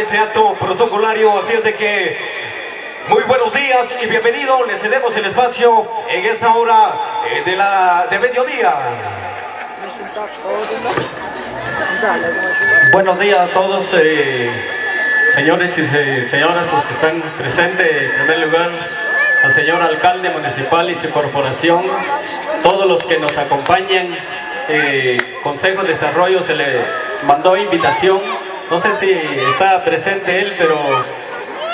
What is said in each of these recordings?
este acto protocolario, así es de que muy buenos días y bienvenido, le cedemos el espacio en esta hora eh, de, la, de mediodía. Buenos días a todos, eh, señores y señoras, los que están presentes, en primer lugar al señor alcalde municipal y su corporación, todos los que nos acompañan, eh, Consejo de Desarrollo se le mandó invitación, no sé si está presente él, pero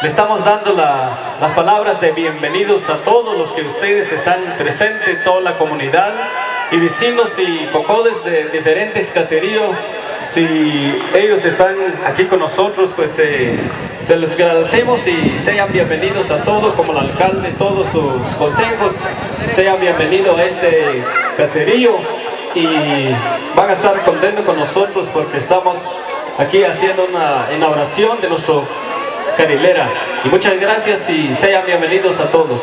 le estamos dando las palabras de bienvenidos a todos los que ustedes están presentes, toda la comunidad y vecinos y cocodes de diferentes caseríos. Si ellos están aquí con nosotros, pues eh, se los agradecemos y sean bienvenidos a todos, como el alcalde, todos sus consejos, sean bienvenidos a este caserío y van a estar contentos con nosotros porque estamos aquí haciendo una inauguración de nuestro Carilera. Y muchas gracias y sean bienvenidos a todos.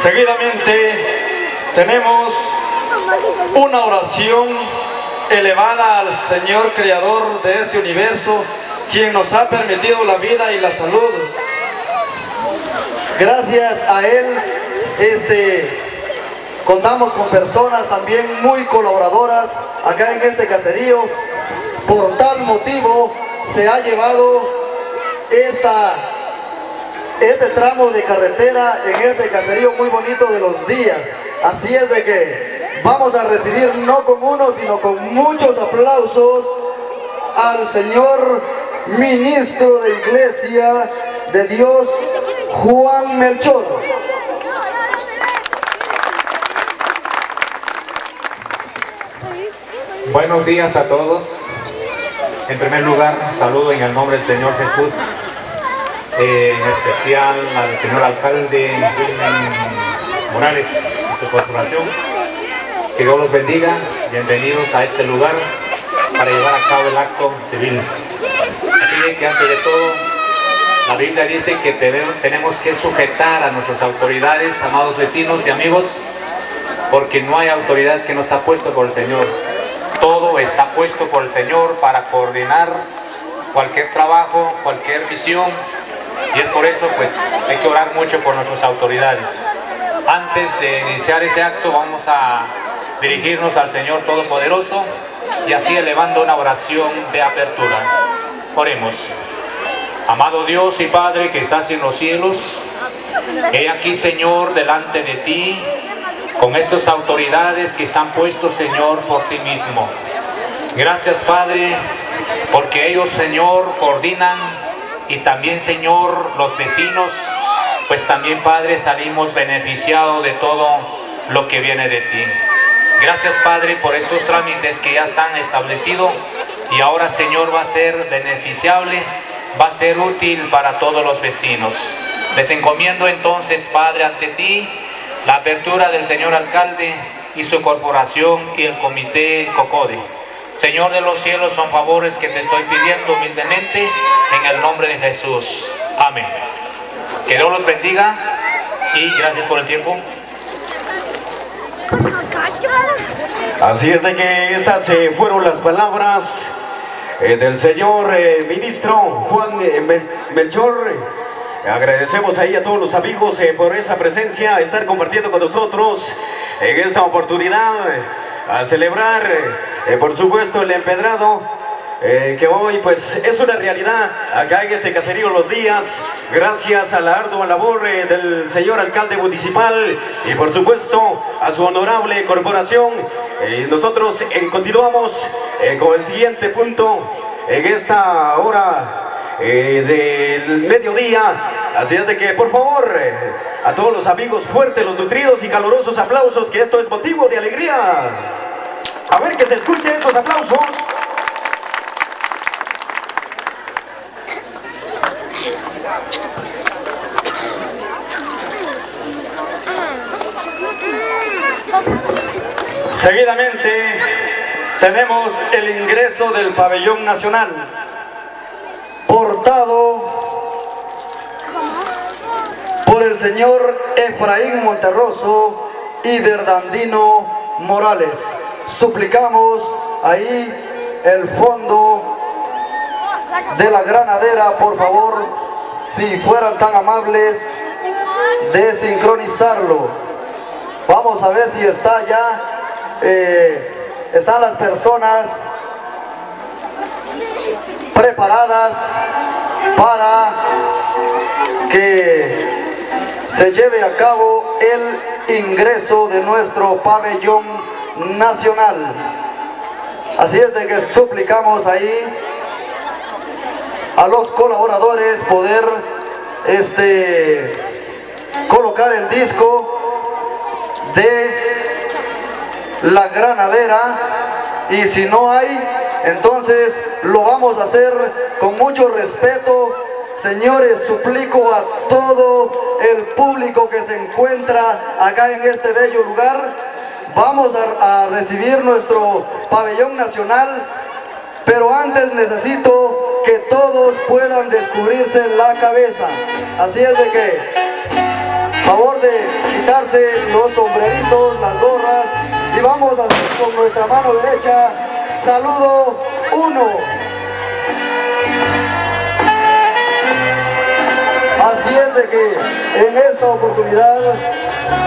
Seguidamente tenemos una oración elevada al Señor Creador de este universo, quien nos ha permitido la vida y la salud. Gracias a Él, este, Contamos con personas también muy colaboradoras acá en este caserío. Por tal motivo se ha llevado esta, este tramo de carretera en este caserío muy bonito de los días. Así es de que vamos a recibir no con uno, sino con muchos aplausos al señor ministro de Iglesia de Dios, Juan Melchor. Buenos días a todos. En primer lugar, saludo en el nombre del Señor Jesús, eh, en especial al señor alcalde Morales y su corporación. Que Dios los bendiga. Bienvenidos a este lugar para llevar a cabo el acto civil. Así que antes de todo, la Biblia dice que tenemos que sujetar a nuestras autoridades, amados vecinos y amigos, porque no hay autoridades que no está puesto por el Señor. Todo está puesto por el Señor para coordinar cualquier trabajo, cualquier visión. Y es por eso pues hay que orar mucho por nuestras autoridades. Antes de iniciar ese acto vamos a dirigirnos al Señor Todopoderoso y así elevando una oración de apertura. Oremos. Amado Dios y Padre que estás en los cielos, he aquí Señor delante de ti con estas autoridades que están puestos, Señor, por ti mismo. Gracias, Padre, porque ellos, Señor, coordinan y también, Señor, los vecinos, pues también, Padre, salimos beneficiados de todo lo que viene de ti. Gracias, Padre, por estos trámites que ya están establecidos y ahora, Señor, va a ser beneficiable, va a ser útil para todos los vecinos. Les encomiendo entonces, Padre, ante ti la apertura del señor alcalde y su corporación y el comité COCODE. Señor de los cielos, son favores que te estoy pidiendo humildemente en el nombre de Jesús. Amén. Que Dios los bendiga y gracias por el tiempo. Así es de que estas eh, fueron las palabras eh, del señor eh, ministro Juan Melchor. Agradecemos ahí a todos los amigos por esa presencia, estar compartiendo con nosotros en esta oportunidad, a celebrar, por supuesto, el empedrado, eh, que hoy pues es una realidad acá en este caserío Los Días, gracias a la ardua labor del señor alcalde municipal y por supuesto a su honorable corporación. nosotros continuamos con el siguiente punto en esta hora eh, del mediodía. Así es de que, por favor, eh, a todos los amigos fuertes, los nutridos y calurosos aplausos, que esto es motivo de alegría. A ver que se escuchen esos aplausos. Seguidamente tenemos el ingreso del pabellón nacional portado por el señor Efraín Monterroso, y Verdandino Morales. Suplicamos ahí el fondo de la granadera, por favor, si fueran tan amables de sincronizarlo. Vamos a ver si está ya, eh, están las personas preparadas para que se lleve a cabo el ingreso de nuestro pabellón nacional. Así es de que suplicamos ahí a los colaboradores poder este, colocar el disco de la granadera y si no hay, entonces lo vamos a hacer con mucho respeto. Señores, suplico a todo el público que se encuentra acá en este bello lugar. Vamos a, recibir nuestro pabellón nacional, pero antes necesito que todos puedan descubrirse la cabeza. Así es de que, favor de quitarse los sombreritos, las gorras, y vamos a hacer con nuestra mano derecha, saludo uno. Así es de que en esta oportunidad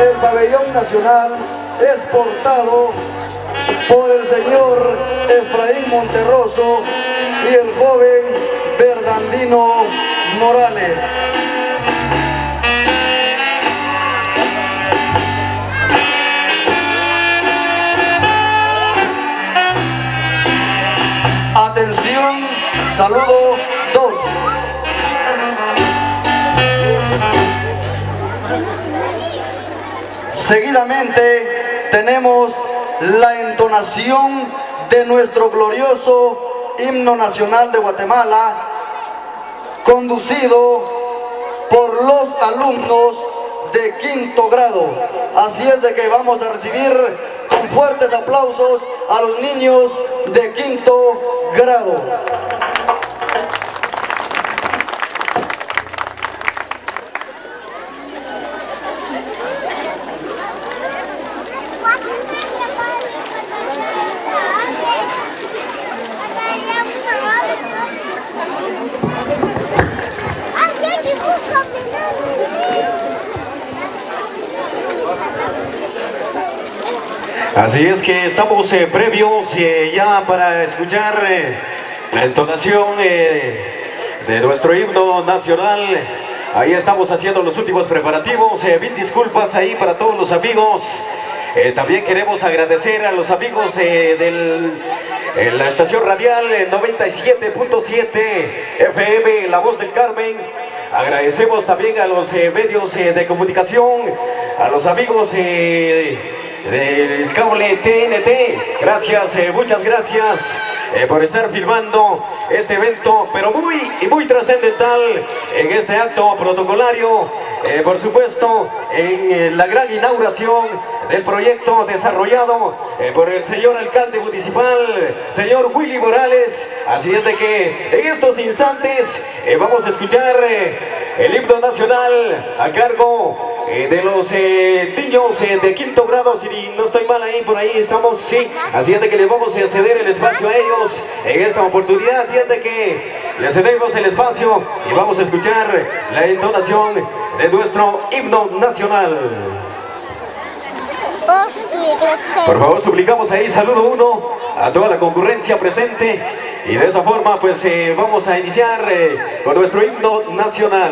el pabellón nacional es portado por el señor Efraín Monterroso y el joven Verdandino Morales. Saludo 2. Seguidamente tenemos la entonación de nuestro glorioso himno nacional de Guatemala, conducido por los alumnos de quinto grado. Así es de que vamos a recibir con fuertes aplausos a los niños de quinto grado. Así es que estamos eh, previos eh, ya para escuchar eh, la entonación eh, de nuestro himno nacional. Ahí estamos haciendo los últimos preparativos. Eh, mil disculpas ahí para todos los amigos. También queremos agradecer a los amigos de la estación radial eh, 97.7 FM, La Voz del Carmen. Agradecemos también a los medios de comunicación, a los amigos del cable TNT. Gracias, eh, muchas gracias eh, por estar filmando este evento, pero muy y muy trascendental en este acto protocolario. eh, por supuesto, en la gran inauguración del proyecto desarrollado por el señor alcalde municipal, señor Willy Morales. Así es de que en estos instantes vamos a escuchar el himno nacional a cargo eh, de los eh, niños eh, de quinto grado, si no estoy mal ahí, por ahí estamos, sí, así es de que les vamos a ceder el espacio a ellos en esta oportunidad, así es de que les cedemos el espacio y vamos a escuchar la entonación de nuestro himno nacional. Por favor, suplicamos ahí, saludo uno a toda la concurrencia presente y de esa forma pues eh, vamos a iniciar eh, con nuestro himno nacional.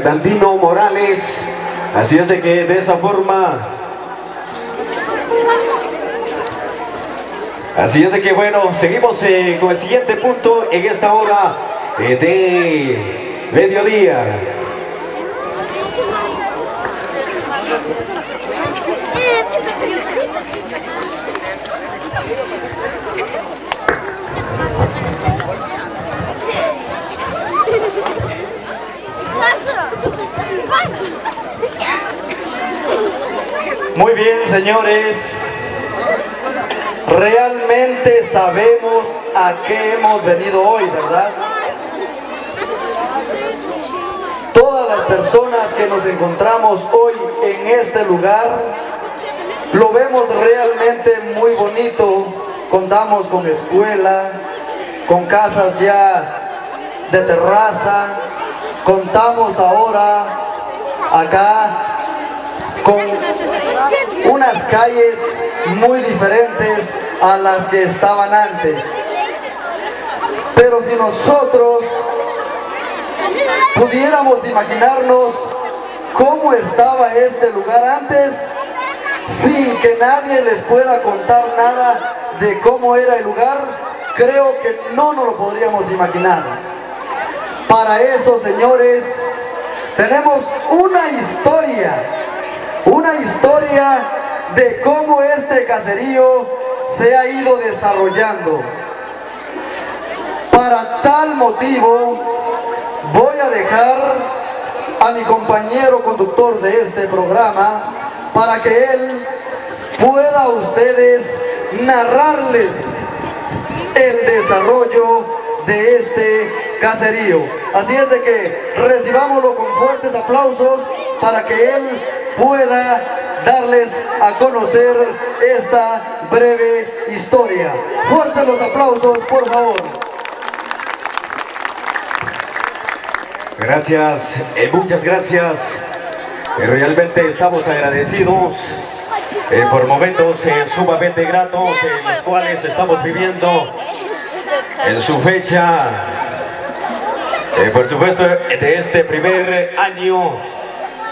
Y Bernardino Morales. Así es de que de esa forma Así es de que bueno, seguimos eh, con el siguiente punto en esta hora eh, de mediodía. Muy bien, señores. Realmente sabemos a qué hemos venido hoy, ¿verdad? Todas las personas que nos encontramos hoy en este lugar, lo vemos realmente muy bonito. Contamos con escuela, con casas ya de terraza, contamos ahora acá calles muy diferentes a las que estaban antes. Pero si nosotros pudiéramos imaginarnos cómo estaba este lugar antes, sin que nadie les pueda contar nada de cómo era el lugar, creo que no nos lo podríamos imaginar. Para eso, señores, tenemos una historia, una historia de cómo este caserío se ha ido desarrollando. Para tal motivo, voy a dejar a mi compañero conductor de este programa para que él pueda a ustedes narrarles el desarrollo de este caserío. Así es de que recibámoslo con fuertes aplausos para que él pueda darles a conocer esta breve historia. Fuertes los aplausos, por favor. Gracias, eh, muchas gracias. Eh, realmente estamos agradecidos eh, por momentos sumamente gratos en los cuales estamos viviendo en su fecha, por supuesto, de este primer año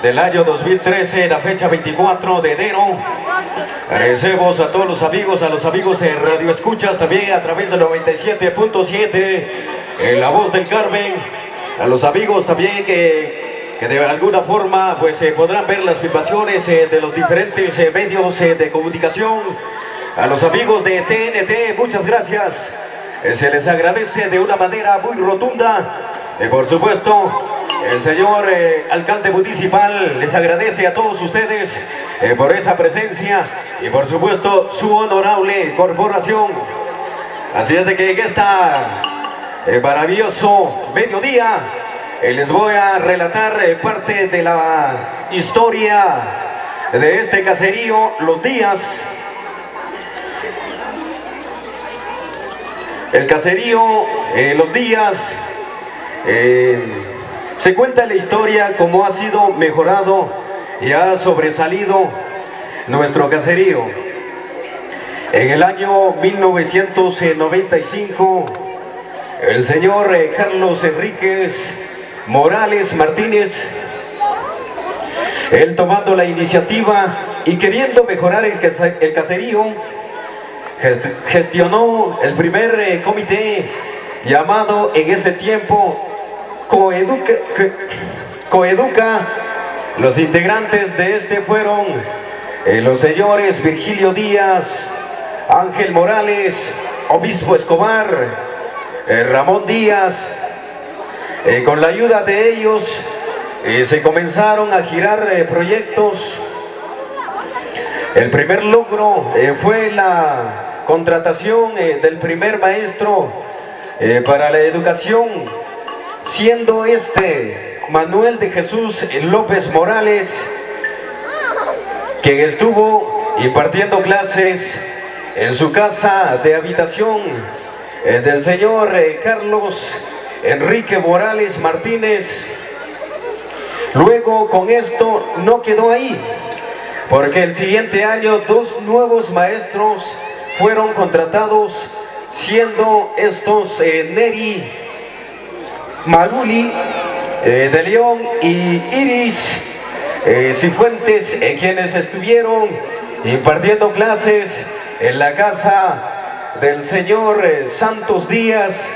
del año 2013, la fecha 24 de enero. Agradecemos a todos los amigos, a los amigos de Radio Escuchas también a través del 97.7, en La Voz del Carmen, a los amigos también que, que de alguna forma pues eh, podrán ver las filmaciones eh, de los diferentes eh, medios de comunicación, a los amigos de TNT, muchas gracias. Se les agradece de una manera muy rotunda. Eh, por supuesto, el señor eh, alcalde municipal les agradece a todos ustedes eh, por esa presencia y por supuesto su honorable corporación. Así es de que en esta eh, maravilloso mediodía eh, les voy a relatar parte de la historia de este caserío, los días. El caserío, los días, se cuenta la historia cómo ha sido mejorado y ha sobresalido nuestro caserío. En el año 1995, el señor eh, Carlos Enríquez Morales Martínez, él tomando la iniciativa y queriendo mejorar el, caserío, gest- gestionó el primer eh, comité llamado en ese tiempo Coeduca, Coeduca. Los integrantes de este fueron eh, los señores Virgilio Díaz, Ángel Morales, Obispo Escobar, eh, Ramón Díaz. Eh, con la ayuda de ellos se comenzaron a girar proyectos el primer logro fue la contratación del primer maestro para la educación, siendo este Manuel de Jesús López Morales, quien estuvo impartiendo clases en su casa de habitación del señor eh, Carlos Enrique Morales Martínez. Luego con esto no quedó ahí, porque el siguiente año dos nuevos maestros fueron contratados, siendo estos eh, Neri Maluli de León y Iris Cifuentes, quienes estuvieron impartiendo clases en la casa del señor eh, Santos Díaz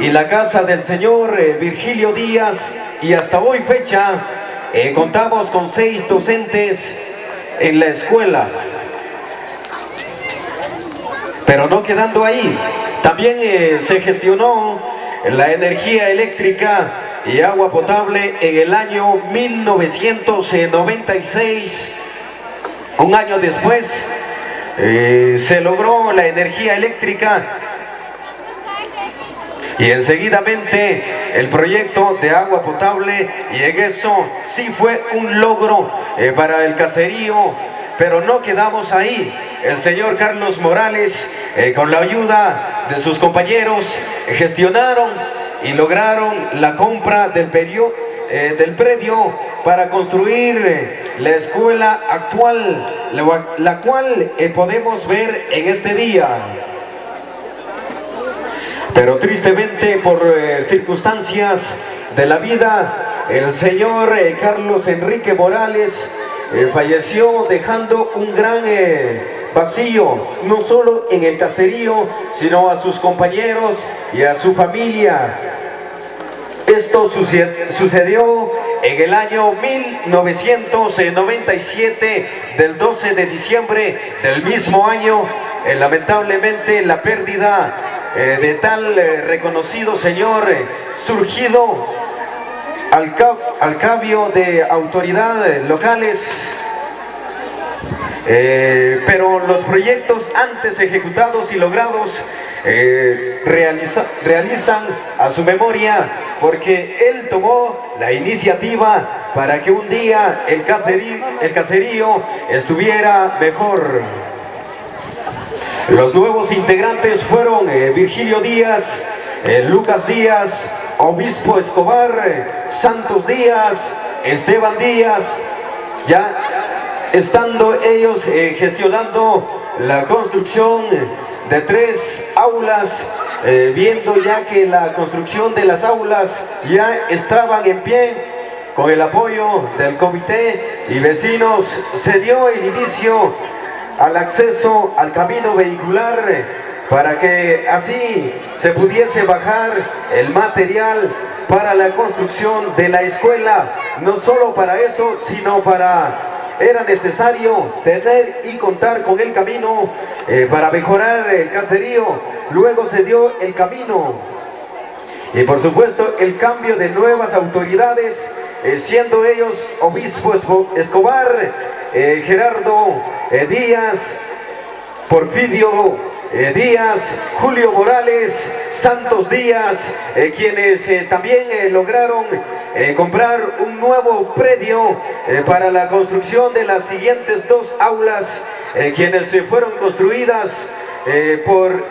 y la casa del señor eh, Virgilio Díaz y hasta hoy fecha eh, contamos con seis docentes en la escuela. Pero no quedando ahí, también se gestionó la energía eléctrica y agua potable en el año 1996. Un año después eh, se logró la energía eléctrica y enseguidamente el proyecto de agua potable y en eso sí fue un logro eh, para el caserío, pero no quedamos ahí. El señor Carlos Morales, eh, con la ayuda de sus compañeros, gestionaron y lograron la compra del, del predio para construir la escuela actual, la cual eh, podemos ver en este día. Pero tristemente por eh, circunstancias de la vida, el señor eh, Carlos Enrique Morales falleció dejando un gran vacío, no solo en el caserío, sino a sus compañeros y a su familia. Esto sucedió en el año 1997, del 12 de diciembre del mismo año, eh, lamentablemente la pérdida eh, de tal eh, reconocido señor surgido al, al cambio de autoridades locales pero los proyectos antes ejecutados y logrados realizan a su memoria porque él tomó la iniciativa para que un día el caserío, estuviera mejor. Los nuevos integrantes fueron eh, Virgilio Díaz, eh, Lucas Díaz, Obispo Escobar, Santos Díaz, Esteban Díaz, ya estando ellos eh, gestionando la construcción de tres aulas eh, viendo ya que la construcción de las aulas ya estaban en pie, con el apoyo del comité y vecinos, se dio el inicio al acceso al camino vehicular para que así se pudiese bajar el material para la construcción de la escuela, no solo para eso, sino para era necesario tener y contar con el camino eh, para mejorar el caserío. Luego se dio el camino. Y por supuesto el cambio de nuevas autoridades, eh, siendo ellos Obispo Escobar, eh, Gerardo Díaz, Porfirio Díaz, Julio Morales, Santos Díaz, quienes también lograron comprar un nuevo predio para la construcción de las siguientes dos aulas, quienes se fueron construidas por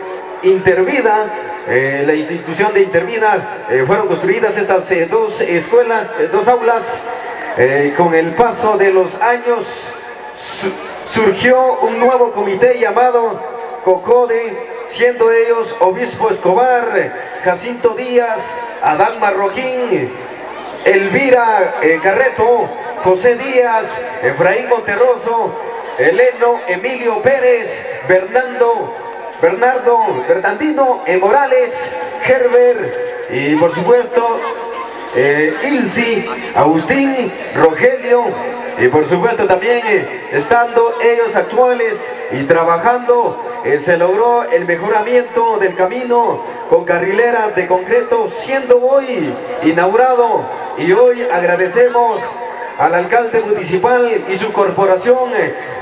Intervida, eh, la institución de Intervida, eh, fueron construidas estas eh, dos escuelas, dos aulas, con el paso de los años surgió un nuevo comité llamado COCODE, siendo ellos Obispo Escobar, Jacinto Díaz, Adán Marroquín, Elvira Carreto, José Díaz, Efraín Monterroso, Eleno Emilio Pérez, Bernardo Bernardo, Bernardino e. Morales, Herbert y por supuesto eh, Ilsi, Agustín, Rogelio y por supuesto también eh, estando ellos actuales y trabajando eh, se logró el mejoramiento del camino con carrileras de concreto siendo hoy inaugurado. Y hoy agradecemos al alcalde municipal y su corporación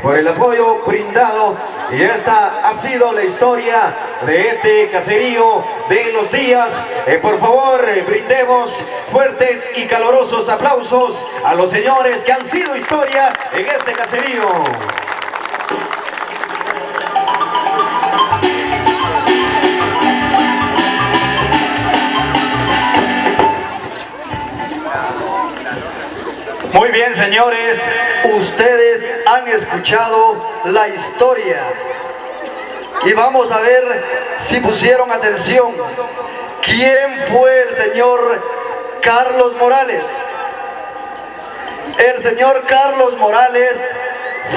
por el apoyo brindado y esta ha sido la historia de este caserío de los días. Eh, por favor, eh, brindemos fuertes y calorosos aplausos a los señores que han sido historia en este caserío. Muy bien, señores. Ustedes han escuchado la historia. Y vamos a ver si pusieron atención. ¿Quién fue el señor Carlos Morales? El señor Carlos Morales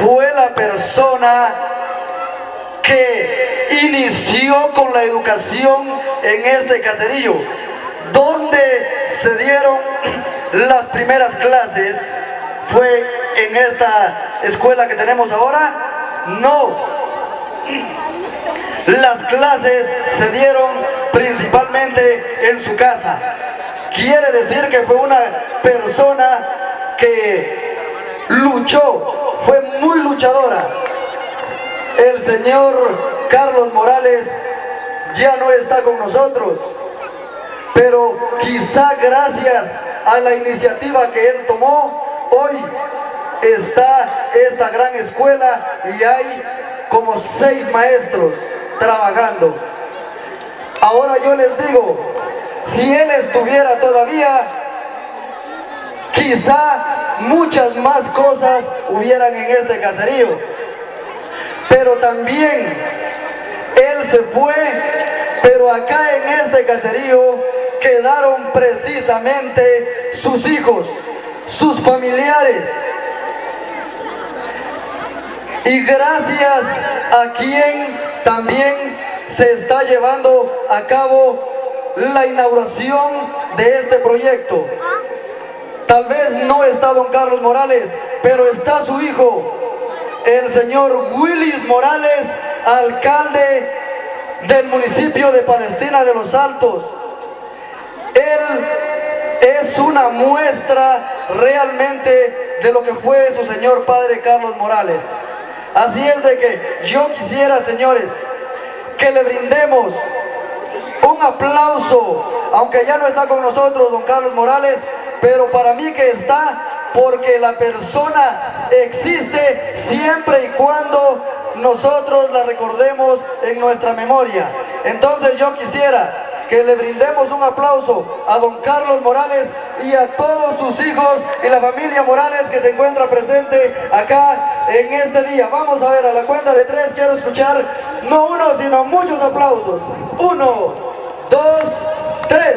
fue la persona que inició con la educación en este caserío, donde se dieron las primeras clases. ¿Fue en esta escuela que tenemos ahora? No. Las clases se dieron principalmente en su casa. Quiere decir que fue una persona que luchó, fue muy luchadora. El señor Carlos Morales ya no está con nosotros, pero quizá gracias a la iniciativa que él tomó, hoy está esta gran escuela y hay como seis maestros trabajando. Ahora yo les digo, si él estuviera todavía, quizá muchas más cosas hubieran en este caserío. Pero también él se fue, pero acá en este caserío quedaron precisamente sus hijos, sus familiares. Y gracias a quien también se está llevando a cabo la inauguración de este proyecto. Tal vez no está don Carlos Morales, pero está su hijo, el señor Willis Morales, alcalde del municipio de Palestina de los Altos. Él es una muestra realmente de lo que fue su señor padre Carlos Morales. Así es de que yo quisiera, señores, que le brindemos un aplauso, aunque ya no está con nosotros don Carlos Morales, pero para mí que está porque la persona existe siempre y cuando nosotros la recordemos en nuestra memoria. Entonces yo quisiera que le brindemos un aplauso a don Carlos Morales y a todos sus hijos y la familia Morales que se encuentra presente acá en este día. Vamos a ver, a la cuenta de tres quiero escuchar no uno, sino muchos aplausos. Uno, dos, tres.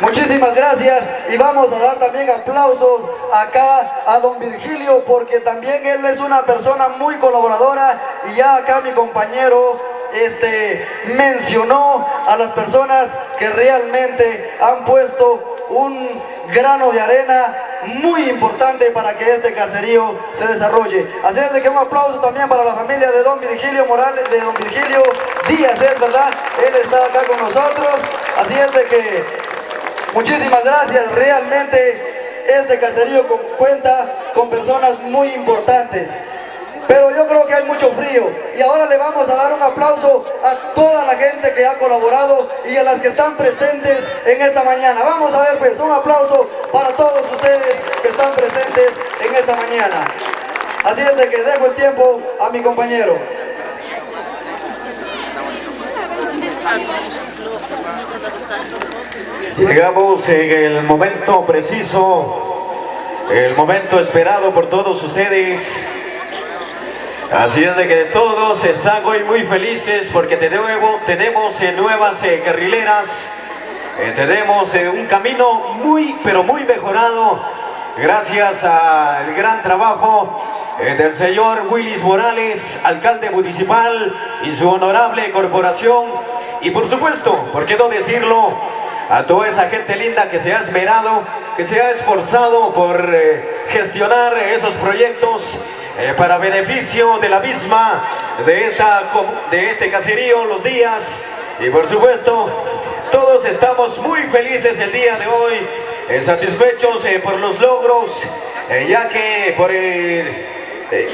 Muchísimas gracias y vamos a dar también aplausos acá a don Virgilio porque también él es una persona muy colaboradora y ya acá mi compañero este, mencionó a las personas que realmente han puesto un grano de arena muy importante para que este caserío se desarrolle. Así es de que un aplauso también para la familia de don Virgilio Morales, de don Virgilio Díaz, es verdad, él está acá con nosotros. Así es de que muchísimas gracias, realmente este caserío cuenta con personas muy importantes pero yo creo que hay mucho frío. Y ahora le vamos a dar un aplauso a toda la gente que ha colaborado y a las que están presentes en esta mañana. Vamos a ver pues un aplauso para todos ustedes que están presentes en esta mañana. Así es de que dejo el tiempo a mi compañero. Llegamos en el momento preciso, el momento esperado por todos ustedes. Así es de que todos están hoy muy felices porque tenemos eh, nuevas eh, carrileras, eh, tenemos un camino muy pero muy mejorado gracias al gran trabajo del señor Willis Morales, alcalde municipal y su honorable corporación y por supuesto, ¿por qué no decirlo? A toda esa gente linda que se ha esmerado, que se ha esforzado por gestionar esos proyectos eh, para beneficio de la misma, de, esta, de este caserío, los días. Y por supuesto, todos estamos muy felices el día de hoy, eh, satisfechos eh, por los logros, ya, que por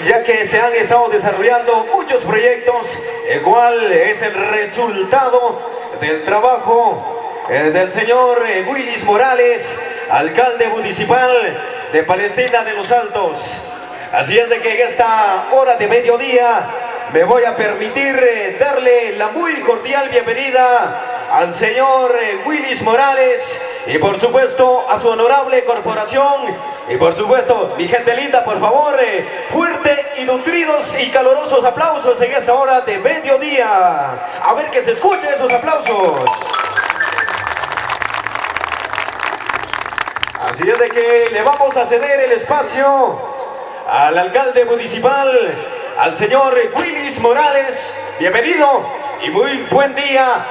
ya que se han estado desarrollando muchos proyectos, el cual es el resultado del trabajo del señor Willis Morales, alcalde municipal de Palestina de los Altos. Así es de que en esta hora de mediodía me voy a permitir eh, darle la muy cordial bienvenida al señor eh, Willis Morales y por supuesto a su honorable corporación. Y por supuesto mi gente linda por favor eh, fuerte y nutridos y calurosos aplausos en esta hora de mediodía. A ver que se escuchen esos aplausos así es de que le vamos a ceder el espacio al alcalde municipal al señor Willis Morales. Bienvenido y muy buen día.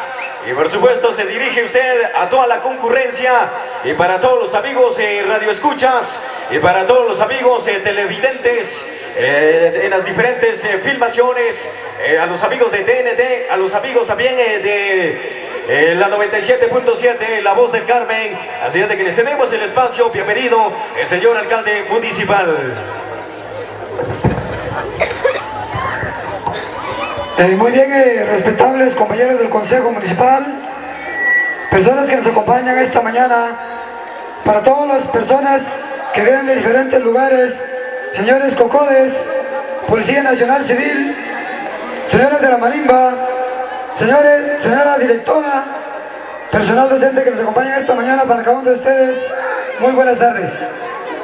Y por supuesto se dirige usted a toda la concurrencia y para todos los amigos eh, radioescuchas y para todos los amigos eh, televidentes eh, en las diferentes eh, filmaciones, eh, a los amigos de TNT, a los amigos también de eh, la 97.7, La Voz del Carmen. Así es de que les cedemos el espacio. Bienvenido, el señor alcalde municipal. Eh, muy bien, eh, respetables compañeros del Consejo Municipal, personas que nos acompañan esta mañana, para todas las personas que vienen de diferentes lugares, señores Cocodes, Policía Nacional Civil, señores de la Marimba, señores, señora directora, personal docente que nos acompaña esta mañana, para cada uno de ustedes, muy buenas tardes.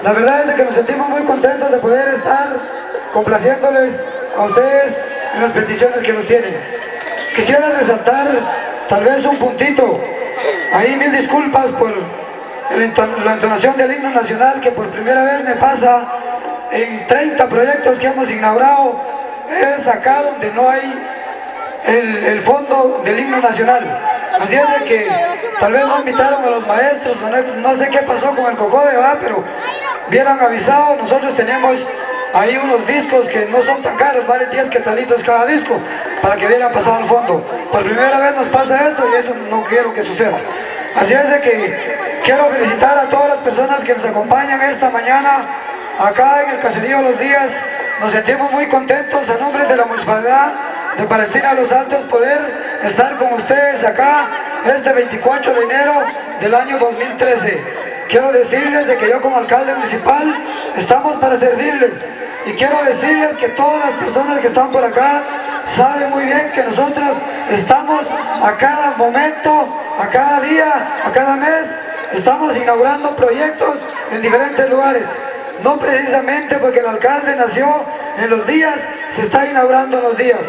La verdad es que nos sentimos muy contentos de poder estar complaciéndoles a ustedes en las peticiones que nos tienen. Quisiera resaltar tal vez un puntito. Ahí mil disculpas por la entonación del himno nacional que por primera vez me pasa en 30 proyectos que hemos inaugurado. Es acá donde no hay el, fondo del himno nacional. Así es de que tal vez no invitaron a los maestros, no, sé qué pasó con el Cocode, va, pero hubieran avisado, nosotros tenemos ahí unos discos que no son tan caros, valen 10 quetzalitos cada disco, para que hubieran pasado al fondo. Por primera vez nos pasa esto y eso no quiero que suceda. Así es de que quiero felicitar a todas las personas que nos acompañan esta mañana acá en el Caserío Los Días. Nos sentimos muy contentos a nombre de la Municipalidad de Palestina los Altos poder estar con ustedes acá este 24 de enero del año 2013. Quiero decirles de que yo como alcalde municipal estamos para servirles y quiero decirles que todas las personas que están por acá saben muy bien que nosotros estamos a cada momento, a cada día, a cada mes, estamos inaugurando proyectos en diferentes lugares. No precisamente porque el alcalde nació en los días, se está inaugurando en los días.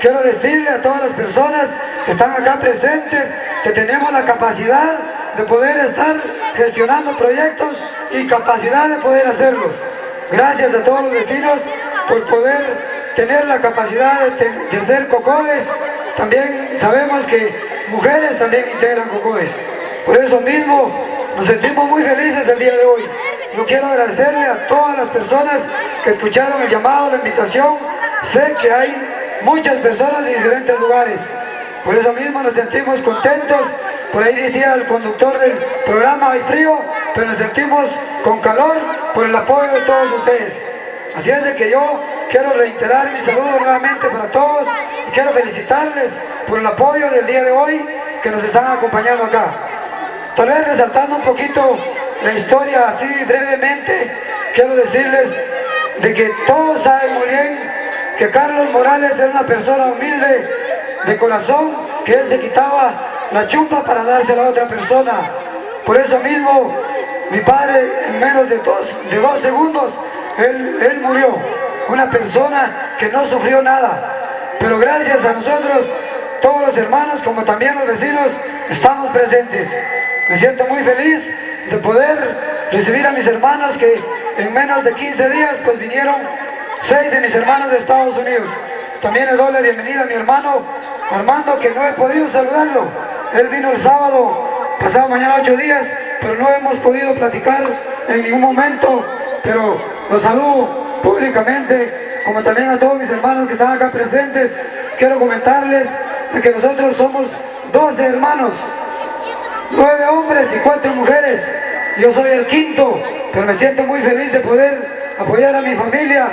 Quiero decirle a todas las personas que están acá presentes que tenemos la capacidad de poder estar gestionando proyectos y capacidad de poder hacerlos. Gracias a todos los vecinos por poder tener la capacidad de, de ser cocodes. También sabemos que mujeres también integran cocodes. Por eso mismo nos sentimos muy felices el día de hoy. Yo quiero agradecerle a todas las personas que escucharon el llamado, la invitación. Sé que hay muchas personas de diferentes lugares. Por eso mismo nos sentimos contentos. Por ahí decía el conductor del programa, hay frío, pero nos sentimos con calor por el apoyo de todos ustedes. Así es de que yo quiero reiterar mi saludo nuevamente para todos y quiero felicitarles por el apoyo del día de hoy que nos están acompañando acá. Tal vez resaltando un poquito la historia así brevemente, quiero decirles de que todos saben muy bien que Carlos Morales era una persona humilde de corazón, que él se quitaba la chupa para dársela a otra persona. Por eso mismo, mi padre en menos de dos, de dos segundos, él, él murió. Una persona que no sufrió nada. Pero gracias a nosotros, todos los hermanos, como también los vecinos, estamos presentes. Me siento muy feliz de poder recibir a mis hermanos que en menos de 15 días pues vinieron seis de mis hermanos de Estados Unidos. También le doy la bienvenida a mi hermano Armando que no he podido saludarlo. Él vino el sábado, pasado mañana ocho días, pero no hemos podido platicar en ningún momento. Pero los saludo públicamente, como también a todos mis hermanos que están acá presentes. Quiero comentarles que nosotros somos 12 hermanos, nueve hombres y cuatro mujeres. Yo soy el quinto, pero me siento muy feliz de poder apoyar a mi familia,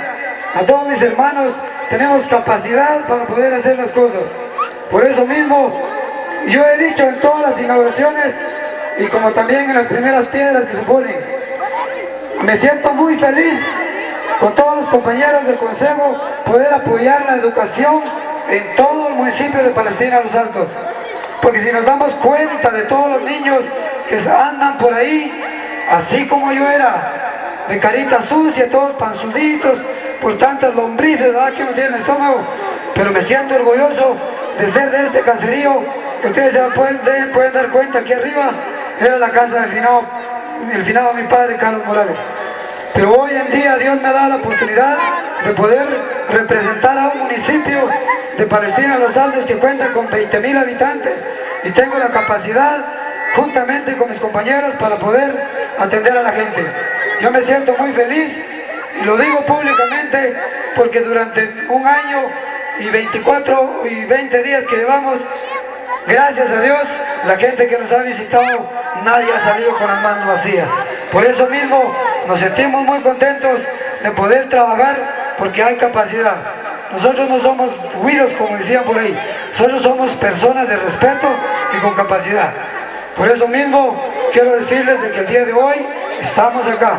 a todos mis hermanos. Tenemos capacidad para poder hacer las cosas. Por eso mismo, yo he dicho en todas las inauguraciones y como también en las primeras piedras que se ponen, me siento muy feliz con todos los compañeros del Consejo poder apoyar la educación en todo el municipio de Palestina Los Altos. Porque si nos damos cuenta de todos los niños que andan por ahí, así como yo era, de carita sucia, todos panzuditos, por tantas lombrices ¿verdad? que no tienen estómago, pero me siento orgulloso de ser de este caserío, que ustedes se pueden, pueden dar cuenta aquí arriba, era la casa del finado, el finado mi padre Carlos Morales. Pero hoy en día Dios me dado la oportunidad de poder representar a un municipio de Palestina Los Altos que cuenta con 20 mil habitantes y tengo la capacidad juntamente con mis compañeros para poder atender a la gente. Yo me siento muy feliz lo digo públicamente porque durante un año y 24 y 20 días que llevamos, gracias a Dios, la gente que nos ha visitado, nadie ha salido con las manos vacías. Por eso mismo nos sentimos muy contentos de poder trabajar porque hay capacidad. Nosotros no somos huiros como decían por ahí, nosotros somos personas de respeto y con capacidad. Por eso mismo quiero decirles de que el día de hoy estamos acá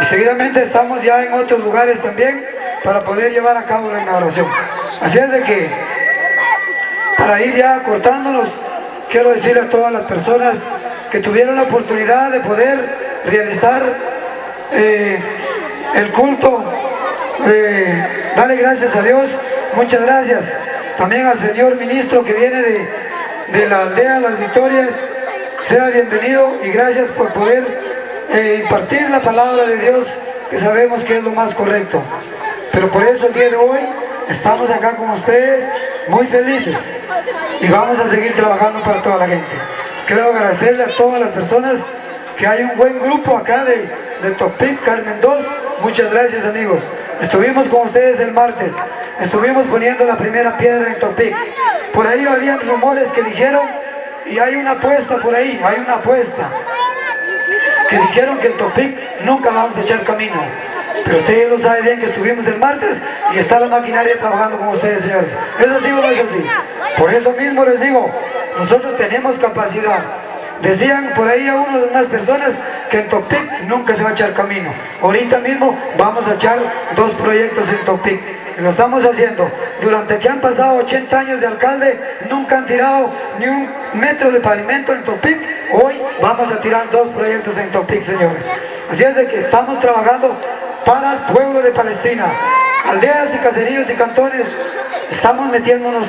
y seguidamente estamos ya en otros lugares también para poder llevar a cabo la inauguración. Así es de que, para ir ya cortándonos, quiero decirle a todas las personas que tuvieron la oportunidad de poder realizar eh, el culto, eh, dale gracias a Dios, muchas gracias también al señor ministro que viene de, de la aldea Las Victorias, sea bienvenido y gracias por poder eh, impartir la palabra de Dios que sabemos que es lo más correcto. Pero por eso el día de hoy estamos acá con ustedes muy felices y vamos a seguir trabajando para toda la gente. Quiero agradecerle a todas las personas que hay un buen grupo acá de, de Topic, Carmen 2. Muchas gracias amigos. Estuvimos con ustedes el martes, estuvimos poniendo la primera piedra en Topic. Por ahí habían rumores que dijeron y hay una apuesta por ahí, hay una apuesta. Que dijeron que el Topic nunca vamos a echar camino. Pero ustedes lo saben bien que estuvimos el martes y está la maquinaria trabajando con ustedes, señores. ¿Es así o no es así? Por eso mismo les digo, nosotros tenemos capacidad. Decían por ahí a uno de unas personas que en Topic nunca se va a echar camino. Ahorita mismo vamos a echar dos proyectos en Topic lo estamos haciendo. Durante que han pasado 80 años de alcalde, nunca han tirado ni un metro de pavimento en Topic. Hoy vamos a tirar dos proyectos en Topic, señores. Así es de que estamos trabajando para el pueblo de Palestina. Aldeas y caseríos y cantones, estamos metiéndonos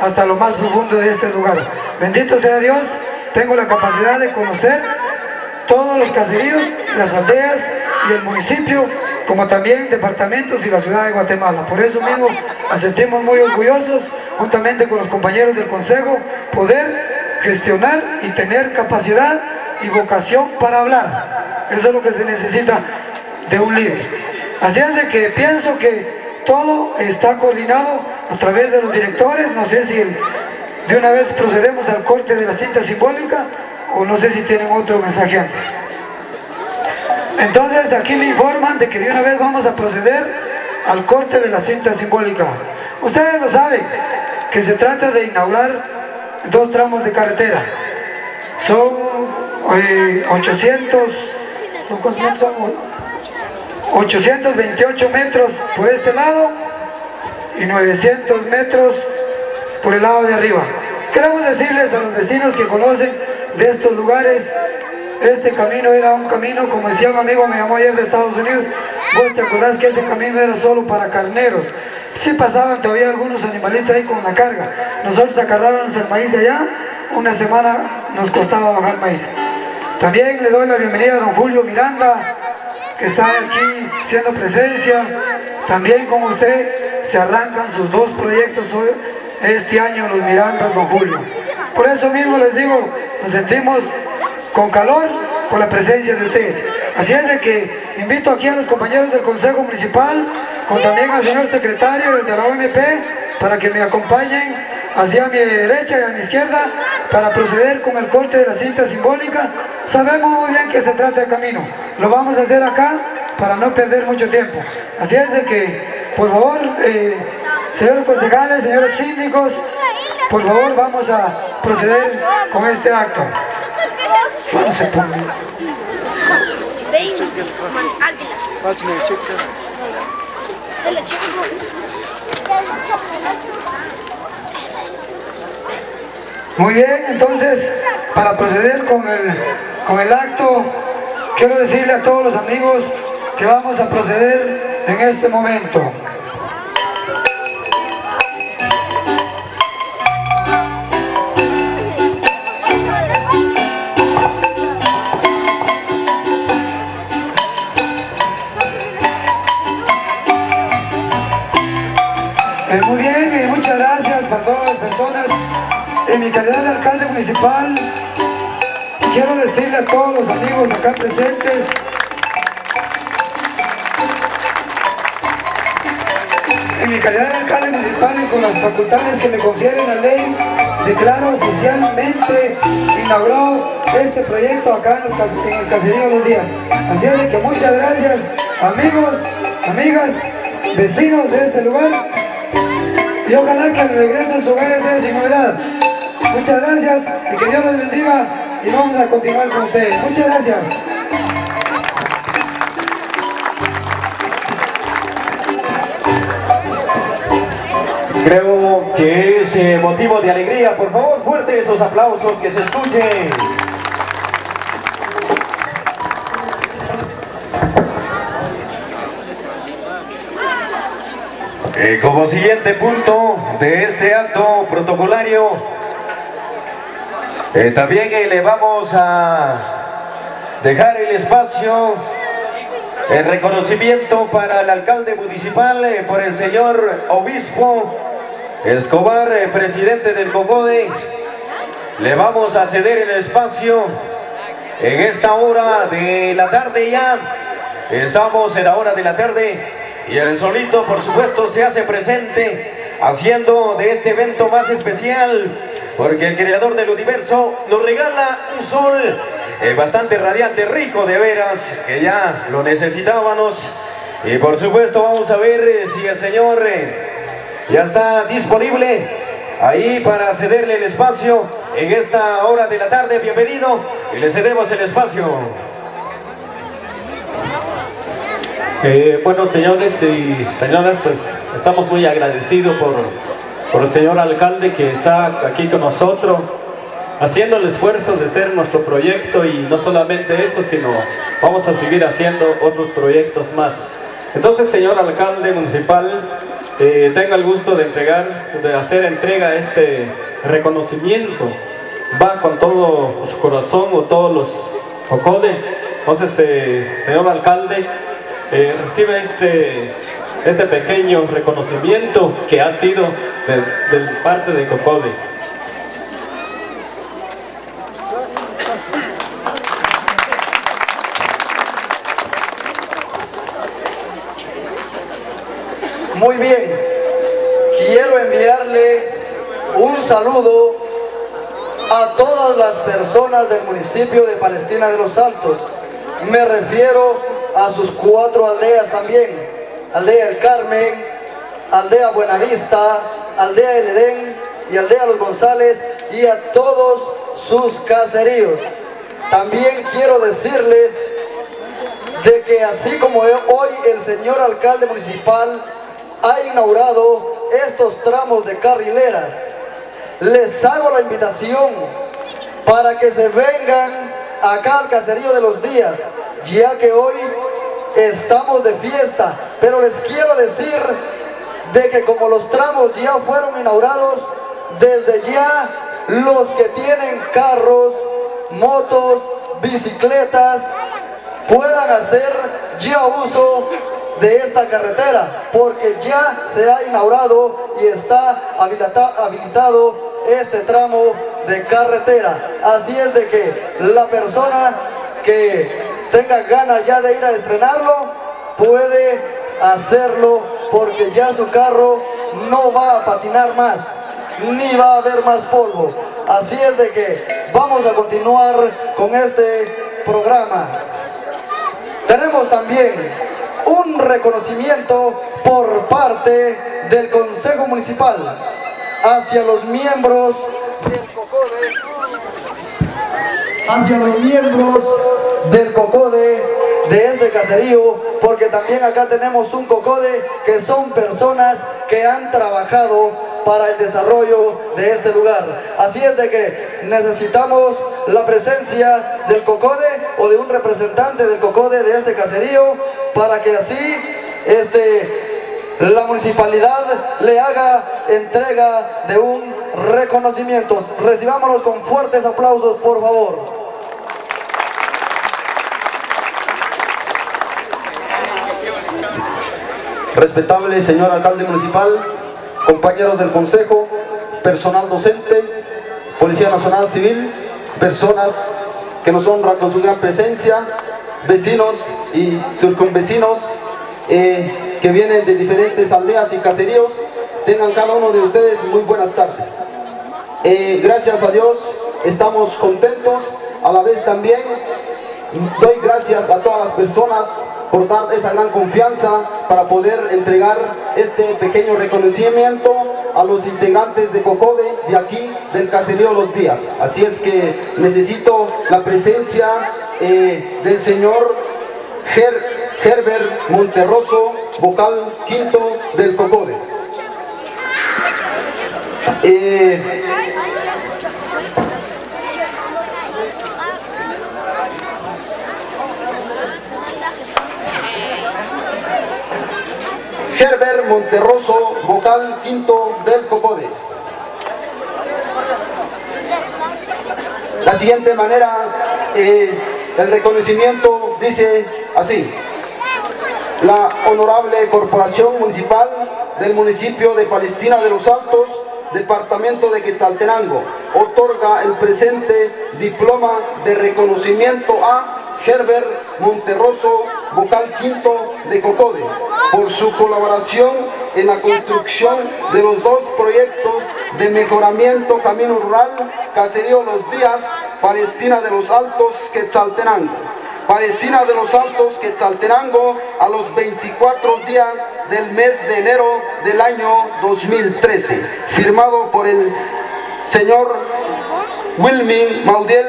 hasta lo más profundo de este lugar. Bendito sea Dios, tengo la capacidad de conocer todos los caseríos, las aldeas y el municipio como también departamentos y la ciudad de Guatemala. Por eso mismo nos sentimos muy orgullosos, juntamente con los compañeros del Consejo, poder gestionar y tener capacidad y vocación para hablar. Eso es lo que se necesita de un líder. Así es de que pienso que todo está coordinado a través de los directores, no sé si de una vez procedemos al corte de la cinta simbólica o no sé si tienen otro mensaje antes. Entonces aquí me informan de que de una vez vamos a proceder al corte de la cinta simbólica. Ustedes lo saben, que se trata de inaugurar dos tramos de carretera. Son 800, eh, 828 metros por este lado y 900 metros por el lado de arriba. Queremos decirles a los vecinos que conocen de estos lugares este camino era un camino, como decía un amigo, me llamó ayer de Estados Unidos, vos te acordás que ese camino era solo para carneros. Sí pasaban todavía algunos animalitos ahí con la carga. Nosotros acarrábamos el maíz de allá, una semana nos costaba bajar maíz. También le doy la bienvenida a don Julio Miranda, que está aquí siendo presencia. También con usted se arrancan sus dos proyectos este año, los Mirandas, don Julio. Por eso mismo les digo, nos sentimos con calor por la presencia de ustedes. Así es de que invito aquí a los compañeros del Consejo Municipal, con también al señor secretario de la OMP, para que me acompañen hacia mi derecha y a mi izquierda para proceder con el corte de la cinta simbólica. Sabemos muy bien que se trata de camino. Lo vamos a hacer acá para no perder mucho tiempo. Así es de que, por favor, eh, señores concejales, señores síndicos, por favor vamos a proceder con este acto. Vamos se ponen. Muy bien, entonces, para proceder con el, con el acto, quiero decirle a todos los amigos que vamos a proceder en este momento. Eh, muy bien, y muchas gracias para todas las personas. En mi calidad de alcalde municipal, quiero decirle a todos los amigos acá presentes En mi calidad de alcalde municipal y con las facultades que me confiere la ley, declaro oficialmente inaugurado este proyecto acá en el Caserío de los Días. Así es que muchas gracias, amigos, amigas, vecinos de este lugar y ojalá que regresen a sus hogares de novedad. Muchas gracias y que Dios los bendiga y vamos a continuar con ustedes. Muchas gracias. Creo que es eh, motivo de alegría. Por favor, fuerte esos aplausos que se escuchen. Eh, como siguiente punto de este acto protocolario, eh, también le vamos a dejar el espacio el reconocimiento para el alcalde municipal eh, por el señor obispo Escobar, eh, presidente del COCODE. Le vamos a ceder el espacio en esta hora de la tarde ya. Estamos en la hora de la tarde y el solito por supuesto se hace presente haciendo de este evento más especial porque el creador del universo nos regala un sol eh, bastante radiante, rico de veras, que ya lo necesitábamos. Y por supuesto vamos a ver eh, si el señor eh, ya está disponible ahí para cederle el espacio en esta hora de la tarde. Bienvenido y le cedemos el espacio. Bueno, señores y señoras, pues estamos muy agradecidos por, el señor alcalde que está aquí con nosotros haciendo el esfuerzo de ser nuestro proyecto y no solamente eso, sino vamos a seguir haciendo otros proyectos más. Entonces, señor alcalde municipal, eh, tenga el gusto de entregar, de hacer entrega este reconocimiento. Va con todo su corazón o todos los COCODE. Entonces, eh, señor alcalde, eh, recibe este, este pequeño reconocimiento que ha sido de, de parte de COCODE. Muy bien, quiero enviarle un saludo a todas las personas del municipio de Palestina de los Altos. Me refiero a sus cuatro aldeas también. Aldea El Carmen, Aldea Buenavista, Aldea El Edén y Aldea Los González y a todos sus caseríos. También quiero decirles de que así como hoy el señor alcalde municipal ha inaugurado estos tramos de carrileras. Les hago la invitación para que se vengan acá al caserío de los días, ya que hoy estamos de fiesta, pero les quiero decir de que como los tramos ya fueron inaugurados, desde ya los que tienen carros, motos, bicicletas, puedan hacer ya uso de esta carretera, porque ya se ha inaugurado y está habilitado este tramo de carretera. Así es de que la persona que tenga ganas ya de ir a estrenarlo, puede hacerlo porque ya su carro no va a patinar más, ni va a haber más polvo. Así es de que vamos a continuar con este programa. Tenemos también un reconocimiento por parte del Consejo Municipal hacia los miembros del COCODE, hacia los miembros del COCODE de este caserío, porque también acá tenemos un COCODE que son personas que han trabajado para el desarrollo de este lugar. Así es de que necesitamos la presencia del COCODE o de un representante del COCODE de este caserío para que así este, la municipalidad le haga entrega de un reconocimiento. Recibámonos con fuertes aplausos, por favor. Respetable señor alcalde municipal, compañeros del consejo, personal docente, Policía Nacional Civil, personas que nos honran con su gran presencia, vecinos y circunvecinos eh, que vienen de diferentes aldeas y caseríos, tengan cada uno de ustedes muy buenas tardes. Eh, gracias a Dios estamos contentos, a la vez también doy gracias a todas las personas por dar esa gran confianza para poder entregar este pequeño reconocimiento a los integrantes de COCODE de aquí del caserío Los Días. Así es que necesito la presencia eh, del señor Herbert Monterroso, vocal quinto del COCODE. Eh, Herbert Monterroso, vocal quinto del Cocode. La siguiente manera, eh, el reconocimiento dice así. La honorable Corporación Municipal del municipio de Palestina de los Altos, Departamento de Quetzaltenango, otorga el presente diploma de reconocimiento a Herbert Monterroso, vocal quinto de Cocode, por su colaboración en la construcción de los dos proyectos de mejoramiento Camino Rural, Caserío Los Días, Palestina de los Altos, Quetzaltenango. Palestina de los Altos, Quetzaltenango, a los 24 días del mes de enero del año 2013, firmado por el señor Wilming Maudiel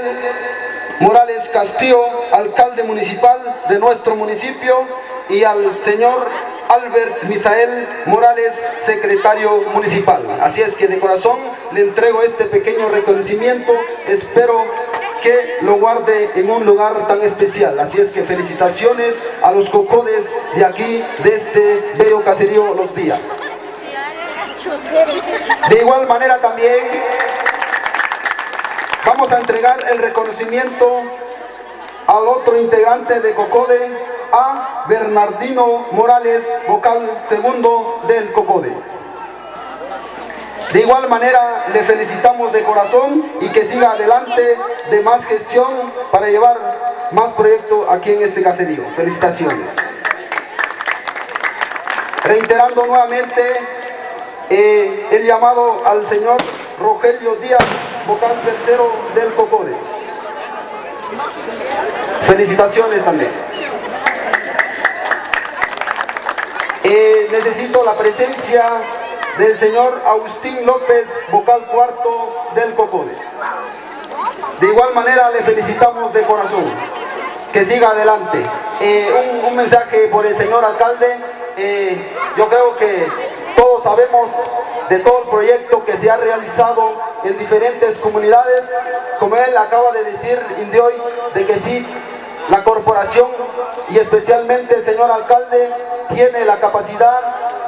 Morales Castillo, alcalde municipal de nuestro municipio, y al señor Albert Misael Morales, secretario municipal. Así es que de corazón le entrego este pequeño reconocimiento, espero que lo guarde en un lugar tan especial. Así es que felicitaciones a los cocodes de aquí, de este bello caserío Los Días. De igual manera también Vamos a entregar el reconocimiento al otro integrante de COCODE, a Bernardino Morales, vocal segundo del COCODE. De igual manera, le felicitamos de corazón y que siga adelante de más gestión para llevar más proyectos aquí en este caserío. Felicitaciones. Reiterando nuevamente eh, el llamado al señor Rogelio Díaz, vocal tercero del COCODE. Felicitaciones también. Eh, necesito la presencia del señor Agustín López, vocal cuarto del COCODE. De igual manera le felicitamos de corazón. Que siga adelante. Eh, un, mensaje por el señor alcalde. Eh, yo creo que todos sabemos de todo el proyecto que se ha realizado en diferentes comunidades, como él acaba de decir de hoy, de que sí, la corporación y especialmente el señor alcalde tiene la capacidad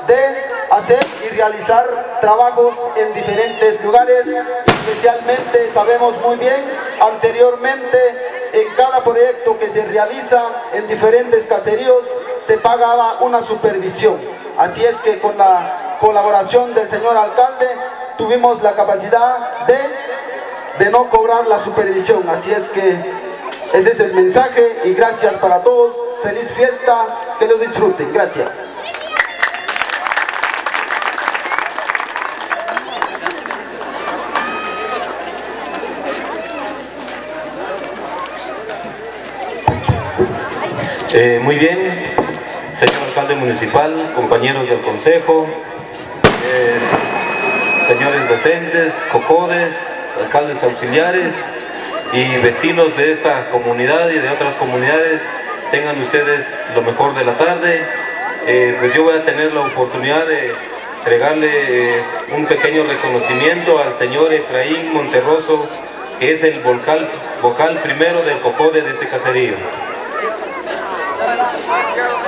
de hacer y realizar trabajos en diferentes lugares, especialmente sabemos muy bien anteriormente en cada proyecto que se realiza en diferentes caseríos se pagaba una supervisión. Así es que con la colaboración del señor alcalde tuvimos la capacidad de, de no cobrar la supervisión. Así es que ese es el mensaje y gracias para todos. Feliz fiesta, que lo disfruten. Gracias. Eh, muy bien, señor alcalde municipal, compañeros del consejo, eh, señores docentes, cocodes, alcaldes auxiliares y vecinos de esta comunidad y de otras comunidades, tengan ustedes lo mejor de la tarde. Eh, pues yo voy a tener la oportunidad de entregarle eh, un pequeño reconocimiento al señor Efraín Monterroso, que es el vocal, vocal primero del COCODE de este caserío.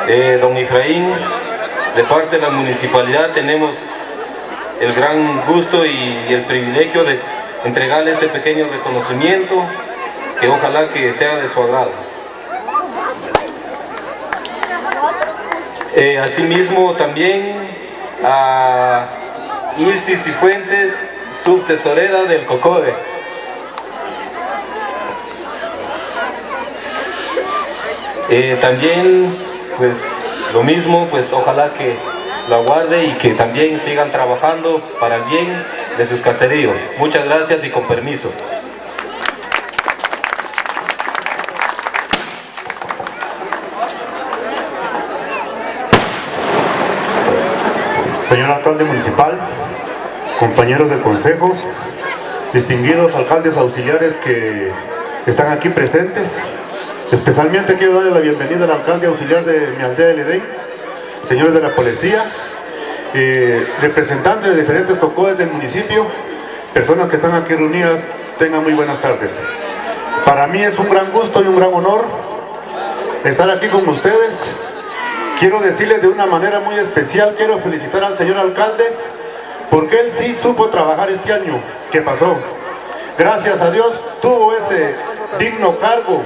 Eh, don Efraín, de parte de la municipalidad tenemos el gran gusto y, el privilegio de entregarle este pequeño reconocimiento que ojalá que sea de su agrado. Eh, asimismo también a Isis y Fuentes, subtesorera del COCODE. Eh, también, pues lo mismo, pues ojalá que lo aguarde y que también sigan trabajando para el bien de sus caseríos. Muchas gracias y con permiso. Señor alcalde municipal, compañeros del consejo, distinguidos alcaldes auxiliares que están aquí presentes, especialmente quiero darle la bienvenida al alcalde auxiliar de mi aldea LD, señores de la policía, eh, representantes de diferentes cocodes del municipio, personas que están aquí reunidas, tengan muy buenas tardes. Para mí es un gran gusto y un gran honor estar aquí con ustedes. Quiero decirles de una manera muy especial, quiero felicitar al señor alcalde porque él sí supo trabajar este año que pasó. Gracias a Dios tuvo ese digno cargo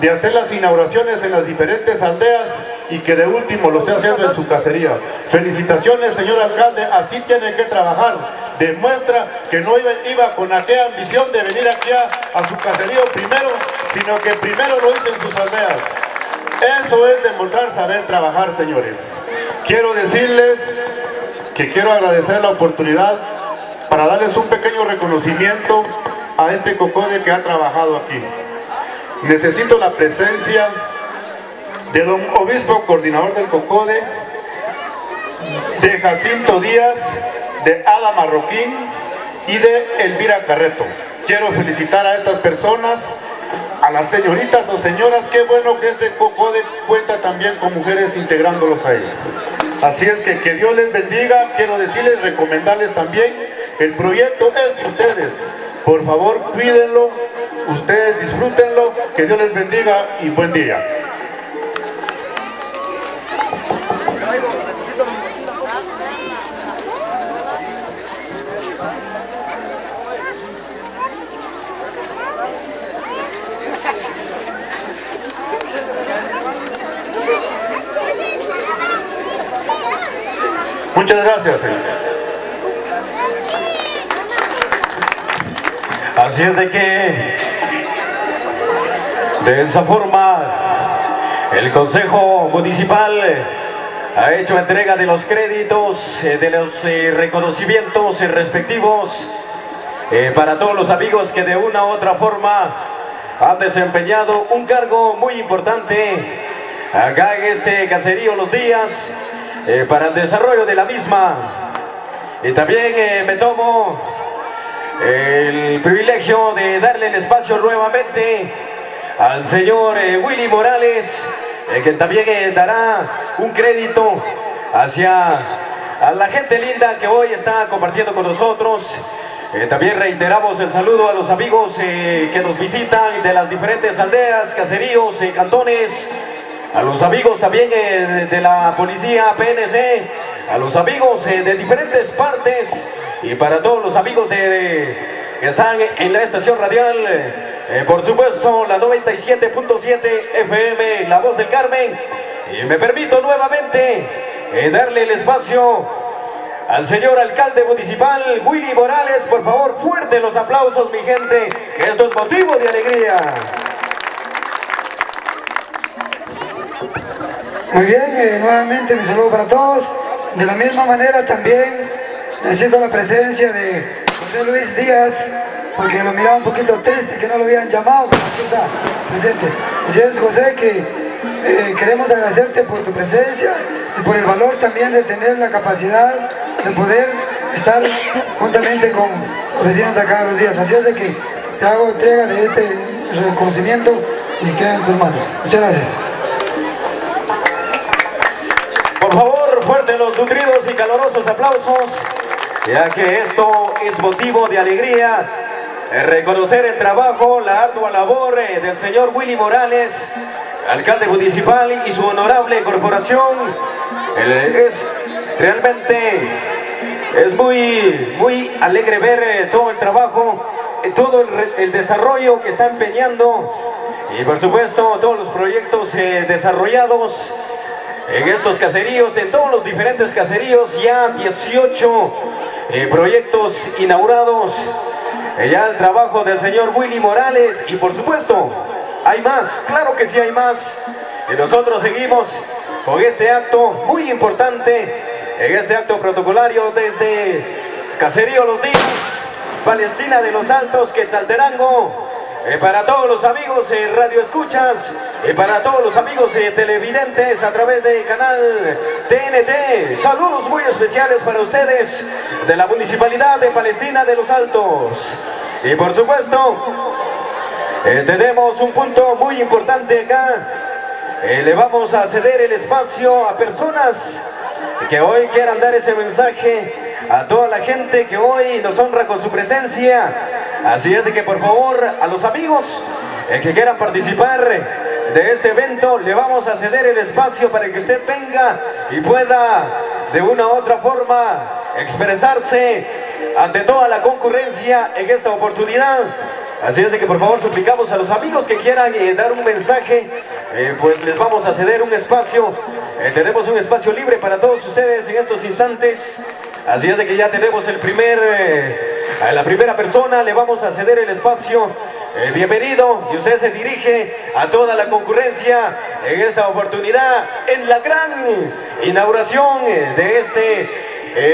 de hacer las inauguraciones en las diferentes aldeas y que de último lo esté haciendo en su cacería. Felicitaciones, señor alcalde, así tiene que trabajar. Demuestra que no iba, con aquella ambición de venir aquí a, su cacería primero, sino que primero lo hizo en sus aldeas. Eso es demostrar saber trabajar, señores. Quiero decirles que quiero agradecer la oportunidad para darles un pequeño reconocimiento a este cocode que ha trabajado aquí. Necesito la presencia de don obispo coordinador del COCODE, de Jacinto Díaz, de Ada Marroquín y de Elvira Carreto. Quiero felicitar a estas personas, a las señoritas o señoras, qué bueno que este COCODE cuenta también con mujeres integrándolos a ellas. Así es que que Dios les bendiga, quiero decirles, recomendarles también, el proyecto es de ustedes. Por favor, cuídenlo, ustedes disfrútenlo, que Dios les bendiga y buen día. Muchas gracias. Así es de que de esa forma el Consejo Municipal ha hecho entrega de los créditos, eh, de los eh, reconocimientos respectivos eh, para todos los amigos que de una u otra forma han desempeñado un cargo muy importante acá en este caserío Los Días para el desarrollo de la misma. Y también me tomo el privilegio de darle el espacio nuevamente al señor Willy Morales, que también dará un crédito hacia a la gente linda que hoy está compartiendo con nosotros. también reiteramos el saludo a los amigos que nos visitan de las diferentes aldeas, caseríos, cantones, a los amigos también eh, de la policía PNC, a los amigos eh, de diferentes partes. Y para todos los amigos que están en la estación radial, eh, por supuesto la 97.7 FM, La Voz del Carmen. Y me permito nuevamente darle el espacio al señor alcalde municipal Willy Morales, por favor, fuerte los aplausos mi gente, esto es motivo de alegría. Muy bien, eh, nuevamente mi saludo para todos. De la misma manera también necesito la presencia de José Luis Díaz, porque lo miraba un poquito triste que no lo habían llamado, pero aquí está presente. Así es, José, que eh, queremos agradecerte por tu presencia y por el valor también de tener la capacidad de poder estar juntamente con los vecinos acá los días. Así es de que te hago entrega de este reconocimiento y queda en tus manos. Muchas gracias. Por favor, fuerte fuerte los nutridos y calorosos aplausos, ya que esto es motivo de alegría, reconocer el trabajo, la ardua labor eh, del señor Willy Morales, alcalde municipal y su honorable corporación. Eh, es realmente es muy, muy alegre ver eh, todo el trabajo, eh, todo el, desarrollo que está empeñando y por supuesto todos los proyectos eh, desarrollados en estos caseríos, en todos los diferentes caseríos, ya 18 eh, proyectos inaugurados, Eh, ya el trabajo del señor Willy Morales y por supuesto hay más, claro que sí hay más. Y nosotros seguimos con este acto muy importante, en este acto protocolario desde Caserío Los Días, Palestina de los Altos, Quetzalterango, eh, para todos los amigos eh, Radio Escuchas, eh, para todos los amigos televidentes a través del canal TNT, saludos muy especiales para ustedes de la Municipalidad de Palestina de los Altos. Y por supuesto, eh, tenemos un punto muy importante acá. Eh, le vamos a ceder el espacio a personas que hoy quieran dar ese mensaje a toda la gente que hoy nos honra con su presencia. Así es de que por favor a los amigos eh, que quieran participar de este evento le vamos a ceder el espacio para que usted venga y pueda de una u otra forma expresarse ante toda la concurrencia en esta oportunidad. Así es de que por favor suplicamos a los amigos que quieran eh, dar un mensaje, eh, pues les vamos a ceder un espacio. Eh, tenemos un espacio libre para todos ustedes en estos instantes. Así es que ya tenemos el primer, eh, a la primera persona, le vamos a ceder el espacio. Eh, bienvenido y usted se dirige a toda la concurrencia en esta oportunidad, en la gran inauguración eh, de este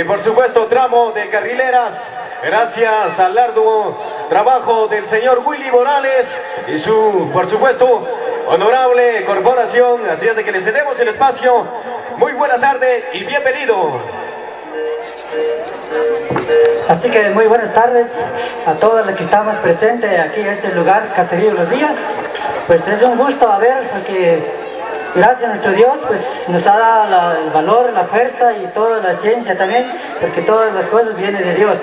por supuesto, tramo de carrileras, gracias al arduo trabajo del señor Willy Morales y su, por supuesto, honorable corporación. Así es de que le cedemos el espacio. Muy buena tarde y bienvenido. Así que muy buenas tardes a todos los que estamos presentes aquí en este lugar, Caserío Los Días. Pues es un gusto a ver porque gracias a nuestro Dios pues nos ha dado el valor, la fuerza y toda la ciencia también, porque todas las cosas vienen de Dios.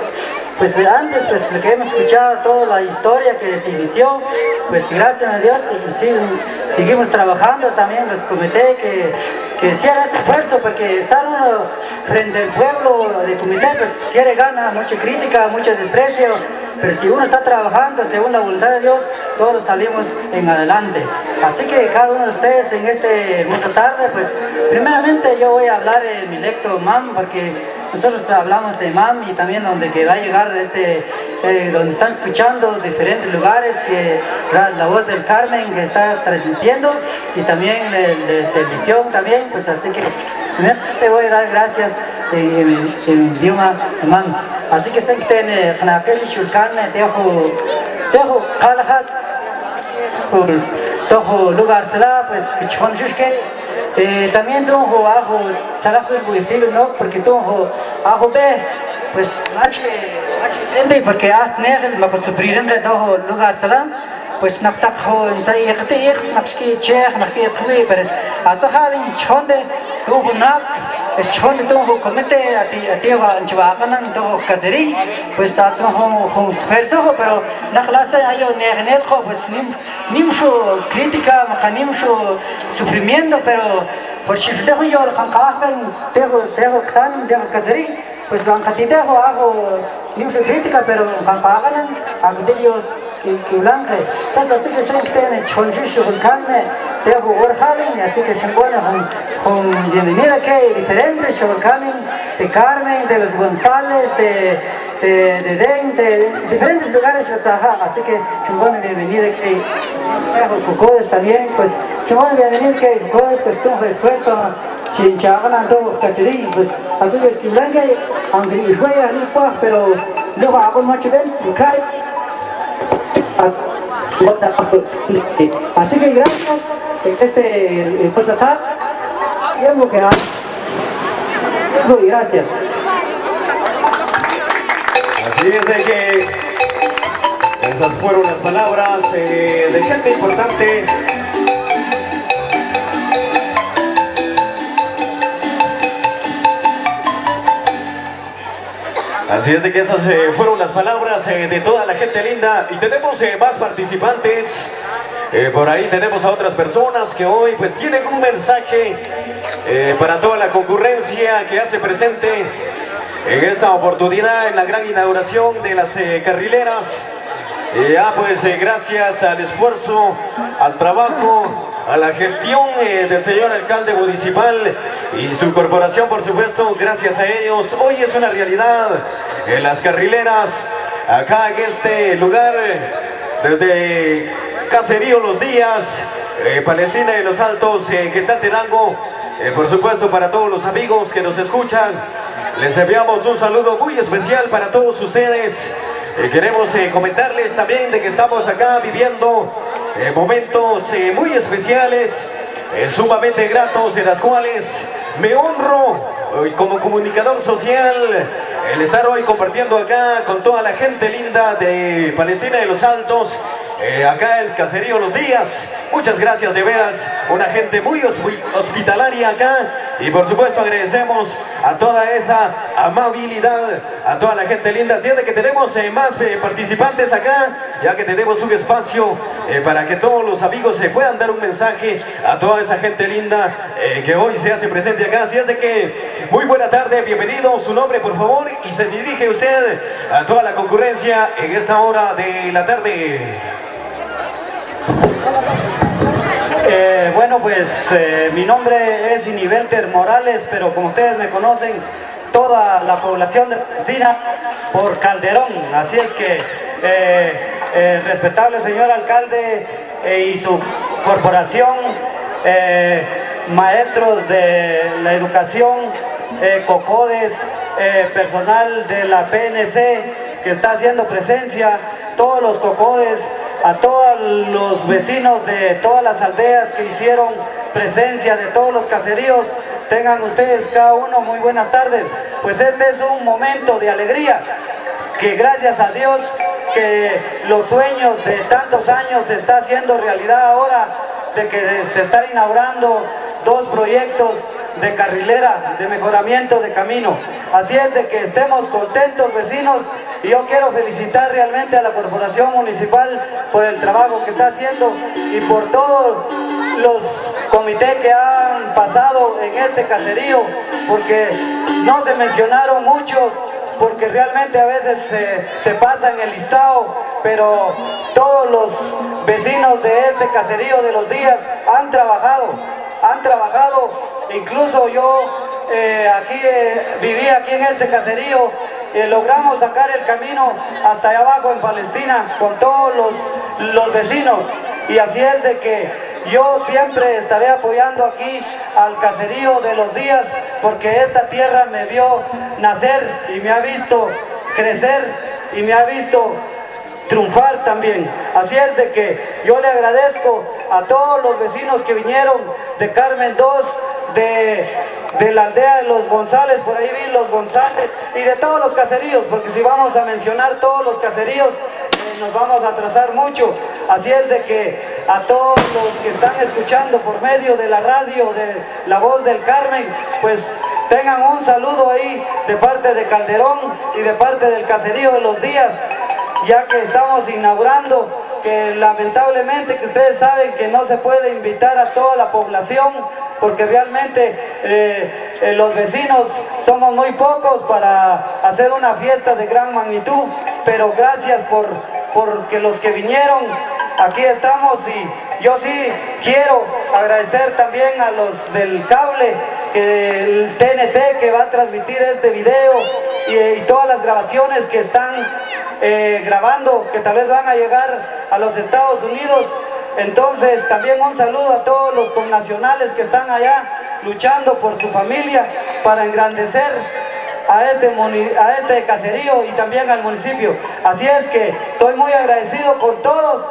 Pues antes, pues lo que hemos escuchado, toda la historia que se inició, pues gracias a Dios y seguimos trabajando también los comités que, que hicieron ese esfuerzo, porque estar uno frente al pueblo de comité, pues quiere ganar, mucha crítica, mucho desprecio, pero si uno está trabajando según la voluntad de Dios, todos salimos en adelante. Así que cada uno de ustedes en este mundo tarde, pues primeramente yo voy a hablar en mi lecto MAM, porque nosotros hablamos de MAM y también donde que va a llegar este, eh, donde están escuchando diferentes lugares, que la, voz del Carmen que está transmitiendo y también de, de televisión también, pues así que primeramente voy a dar gracias en, en- en idioma MAM. Así que estén que tiene Hanafel Shulkan, Tejo, Tejo, Kalahat, por todo lugar pues que eh, también tengo ajo fue muy estilo no porque tengo ajo be pues mache mache frente porque a tener ma por sufrir en todo lugar será pues naktak ho sai yakte yaks nakski cheh nakski khui pero a tsahalin chonde tu nak es chonde tu comete a ti a ti va chwa kanan tu kaseri. Pues ta so ho ho esfuerzo pero la clase ayo negnel ho pues nim nimsho crítica maka nimsho sufrimiento pero por si dejo yo el kankakan dejo dejo kan dejo kaseri. Pues lo ancatite ho hago nimsho crítica pero de yo kiulangre entonces así que se tiene chonjisho kanne dejo orhalin así que se pone con con bienvenida que diferentes Shokanin, de Carmen, de los González, de, de, de de diferentes lugares de trabajar. Así que chingón bienvenida que Cocodes también, pues chingón bienvenida que Cocodes pues tuvo esfuerzo. Chinchagan todo cachirí, pues aquí el chiblanque, aunque fue a Ripa, pero no hago mucho bien, cae. Así que gracias, este fue tratar. Tiempo que hay. Eso y gracias. Así es que esas fueron las palabras eh, de gente importante. Así es de que esas eh, fueron las palabras eh, de toda la gente linda y tenemos eh, más participantes. Por ahí tenemos a otras personas que hoy pues tienen un mensaje para toda la concurrencia que hace presente en esta oportunidad en la gran inauguración de las carrileras. Ah, pues gracias al esfuerzo, al trabajo, a la gestión del señor alcalde municipal y su corporación, por supuesto, gracias a ellos. Hoy es una realidad en las carrileras, acá en este lugar, desde Caserío Los Días, eh, Palestina de los Altos, eh, Quetzaltenango, eh, por supuesto para todos los amigos que nos escuchan, les enviamos un saludo muy especial para todos ustedes. Eh, queremos eh, comentarles también de que estamos acá viviendo momentos eh, muy especiales, eh, sumamente gratos, en las cuales me honro como comunicador social el estar hoy compartiendo acá con toda la gente linda de Palestina de los Altos. Eh, acá el caserío Los Días, muchas gracias de veras, una gente muy hospi- hospitalaria acá. Y por supuesto agradecemos a toda esa amabilidad, a toda la gente linda, así es de que tenemos eh, más eh, participantes acá, ya que tenemos un espacio eh, para que todos los amigos se puedan dar un mensaje a toda esa gente linda que hoy se hace presente acá, así es de que muy buena tarde, bienvenido, su nombre por favor. Y se dirige usted a toda la concurrencia en esta hora de la tarde. Eh, bueno, pues eh, mi nombre es Inivelter Morales, pero como ustedes me conocen, toda la población de Palestina por Calderón. Así es que, eh, respetable señor alcalde y su corporación, maestros de la educación, COCODES, personal de la PNC que está haciendo presencia, todos los COCODES, a todos los vecinos de todas las aldeas que hicieron presencia de todos los caseríos. Tengan ustedes cada uno muy buenas tardes. Pues este es un momento de alegría que gracias a Dios que los sueños de tantos años se está haciendo realidad ahora, de que se están inaugurando dos proyectos de carrilera, de mejoramiento de camino. Así es de que estemos contentos vecinos y yo quiero felicitar realmente a la Corporación Municipal por el trabajo que está haciendo y por todos los comités que han pasado en este caserío, porque no se mencionaron muchos, porque realmente a veces se, se pasa en el listado, pero todos los vecinos de este caserío de los días han trabajado, han trabajado, incluso yo eh, aquí eh, viví aquí en este caserío, eh, logramos sacar el camino hasta allá abajo en Palestina con todos los, los vecinos. Y así es de que yo siempre estaré apoyando aquí al caserío de los días porque esta tierra me vio nacer y me ha visto crecer y me ha visto triunfar también. Así es de que yo le agradezco a todos los vecinos que vinieron de Carmen 2, de, de la aldea de los González, por ahí vi los González, y de todos los caseríos, porque si vamos a mencionar todos los caseríos, eh, nos vamos a atrasar mucho. Así es de que a todos los que están escuchando por medio de la radio, de la voz del Carmen, pues tengan un saludo ahí de parte de Calderón y de parte del caserío de los días ya que estamos inaugurando, que lamentablemente que ustedes saben que no se puede invitar a toda la población, porque realmente eh, eh, los vecinos somos muy pocos para hacer una fiesta de gran magnitud, pero gracias por porque los que vinieron, aquí estamos y yo sí quiero agradecer también a los del cable, que el TNT que va a transmitir este video y, todas las grabaciones que están eh, grabando, que tal vez van a llegar a los Estados Unidos. Entonces también un saludo a todos los connacionales que están allá luchando por su familia para engrandecer a este, a este caserío y también al municipio. Así es que estoy muy agradecido con todos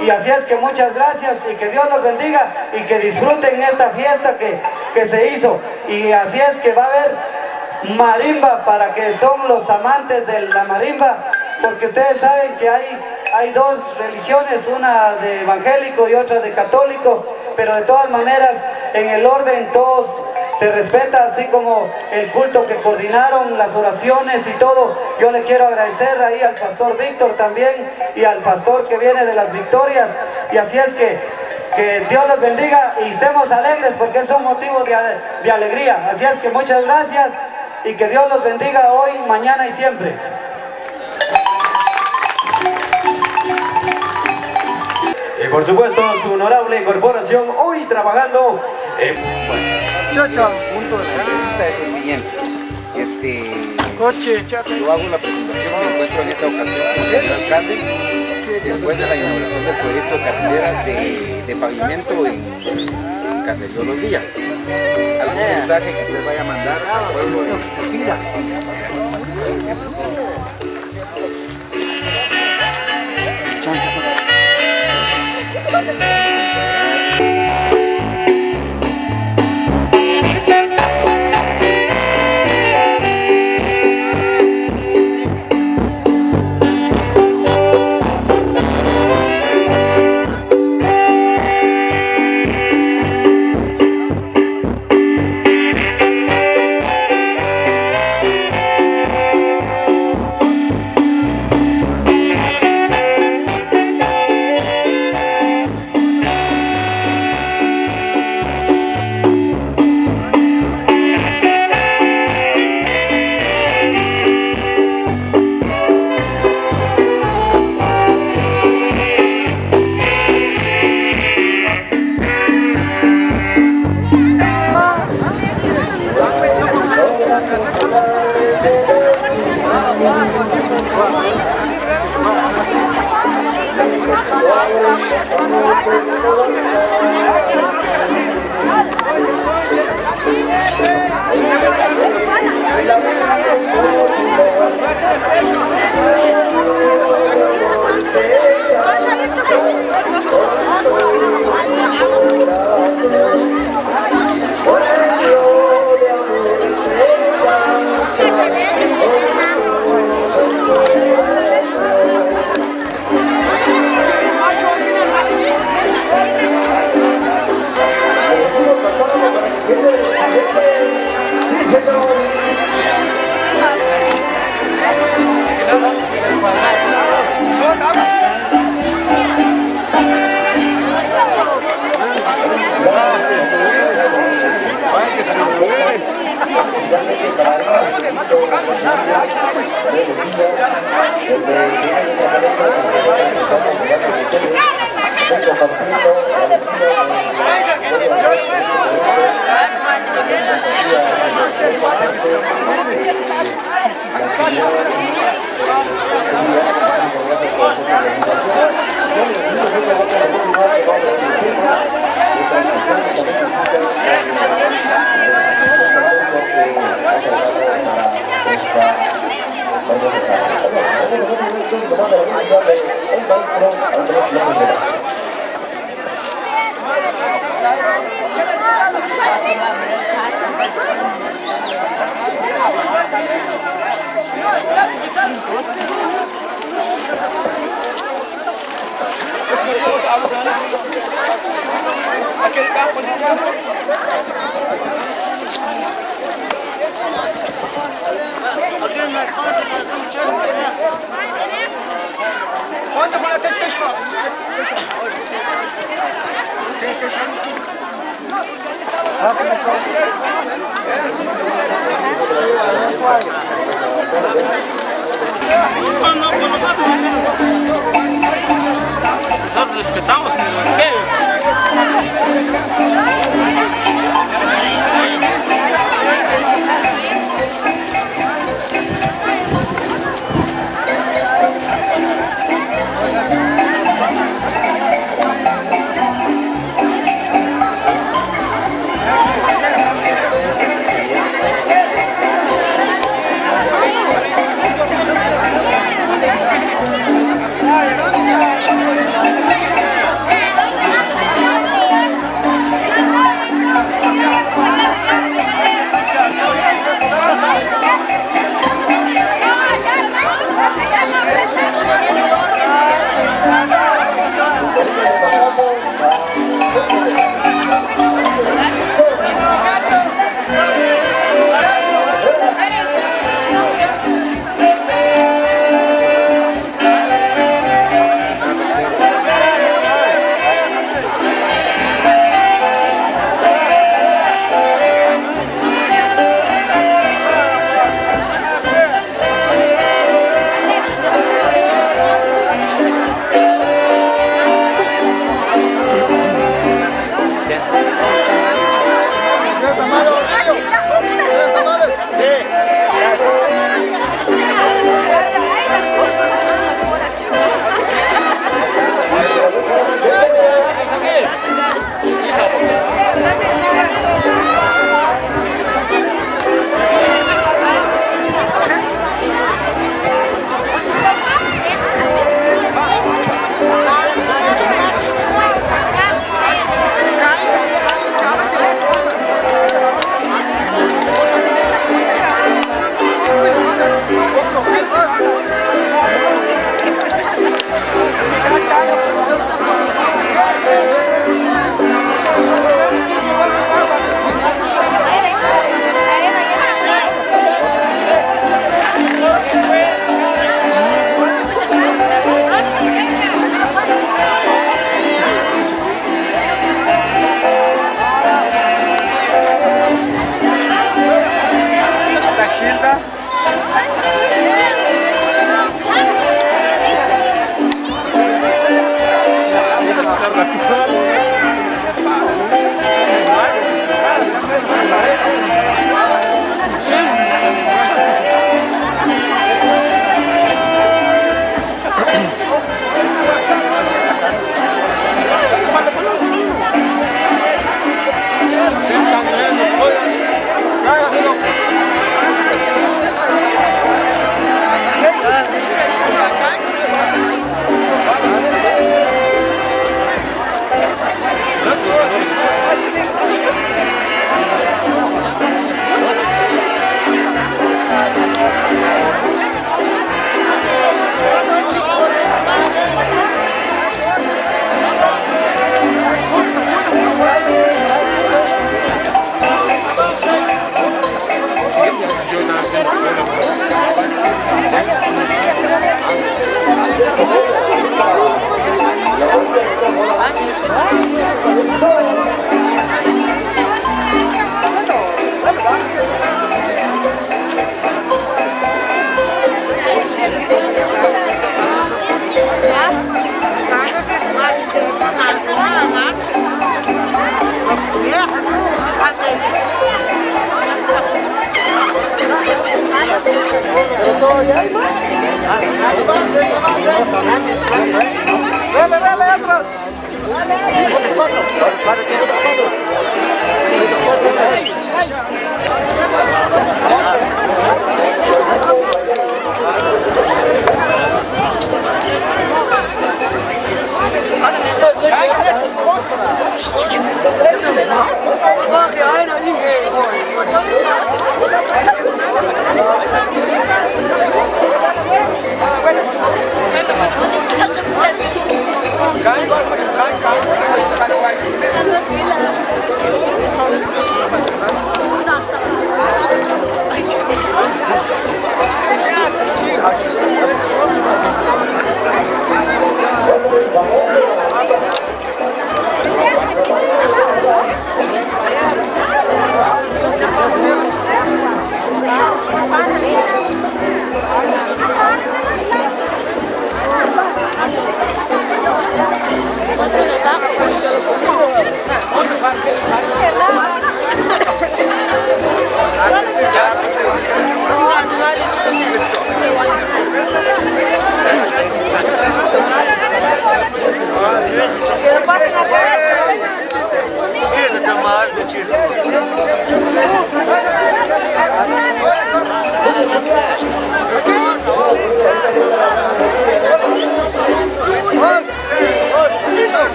y así es que muchas gracias y que Dios los bendiga y que disfruten esta fiesta que, que se hizo. Y así es que va a haber marimba para que son los amantes de la marimba, porque ustedes saben que hay, hay dos religiones, una de evangélico y otra de católico, pero de todas maneras en el orden todos se respeta, así como el culto que coordinaron, las oraciones y todo. Yo le quiero agradecer ahí al pastor Víctor también y al pastor que viene de las victorias. Y así es que, que Dios los bendiga y estemos alegres porque es un motivo de, de alegría. Así es que muchas gracias y que Dios los bendiga hoy, mañana y siempre. Y por supuesto, su honorable corporación hoy trabajando en... punto de la entrevista es el siguiente. Este, yo hago la presentación, me encuentro en esta ocasión con el señor alcalde, después de la inauguración del proyecto de carretera de, de pavimento en, Caserío Los Días. ¿Algún mensaje que usted vaya a mandar al pueblo de Nosotros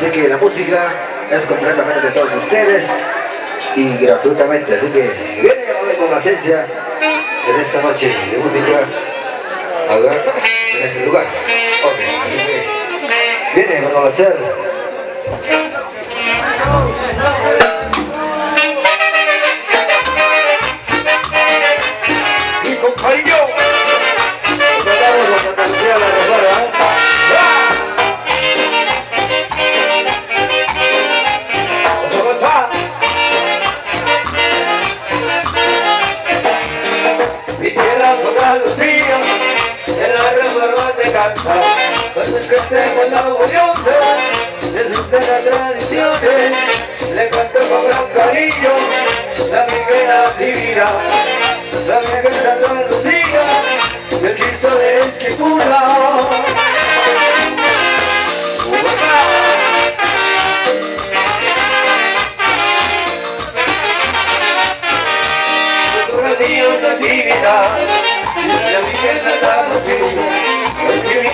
Así que la música es completamente de todos ustedes y gratuitamente. Así que viene de complacencia en esta noche de música acá en este lugar. Ok, así que viene a hacer. Tengo la orgullosa, desde las tradiciones, le canto con gran cariño, la Miguela divina, la Miguel Santa Lucía, el Cristo de Esquipula. Dios de divina, la Virgen Santa Lucía,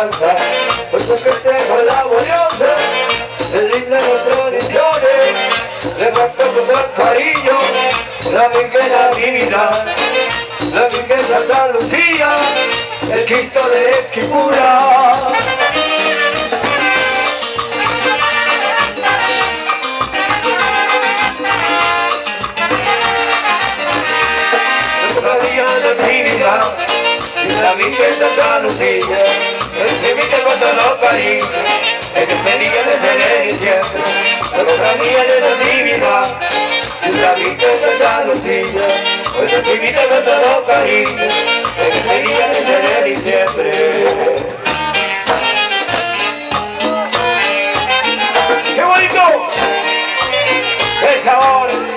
te canta, pues tu festejo laboriosa, es linda las tradiciones, le canto con gran cariño, la la divina, la Virgen Santa Lucía, el Cristo de Esquipura. Nuestra de vida, y la Virgen Santa Lucía, el que viste con todo cariño, el que tenía desde el diciembre, nuestra día de la divina, y la Virgen Santa Lucía, el que viste con todo cariño, el que tenía desde el diciembre. ¡Qué bonito! ¡Qué sabor!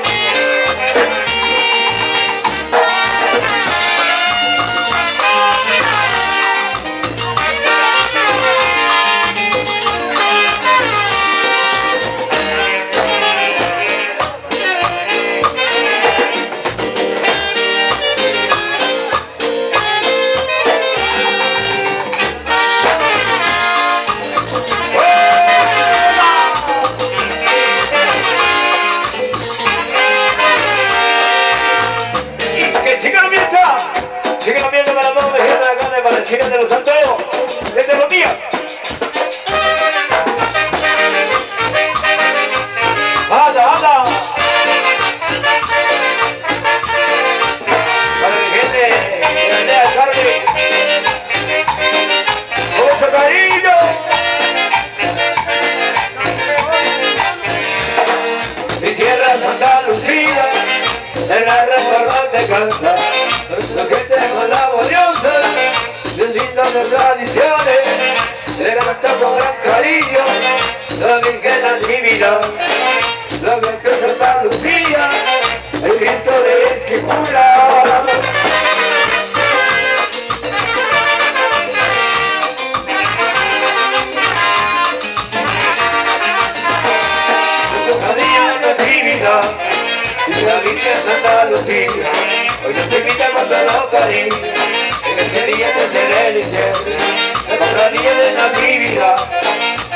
la niña de la Natividad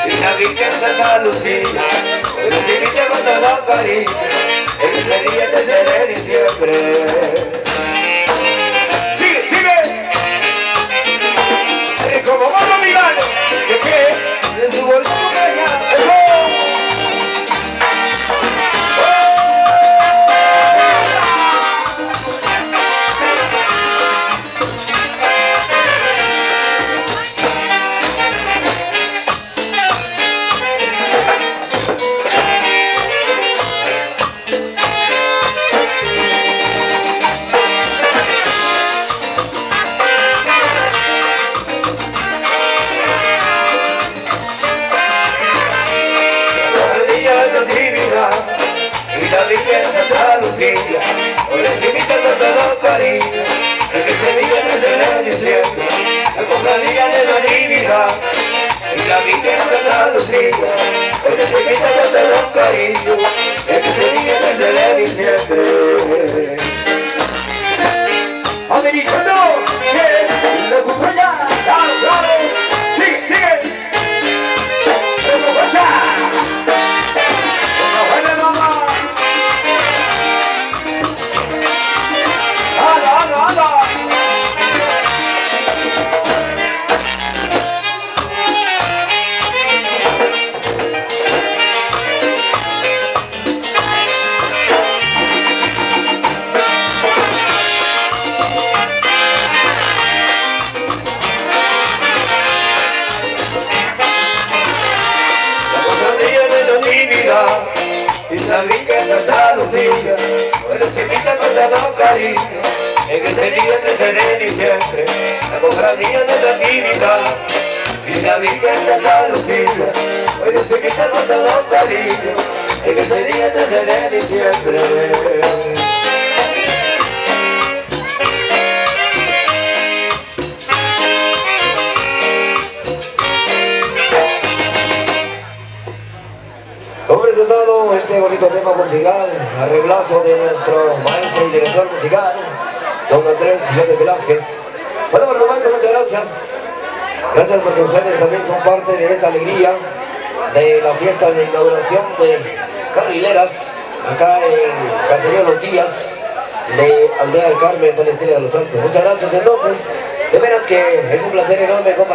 y la Virgen de Andalucía, pero si viste con todo cariño, el feliz de ser de diciembre.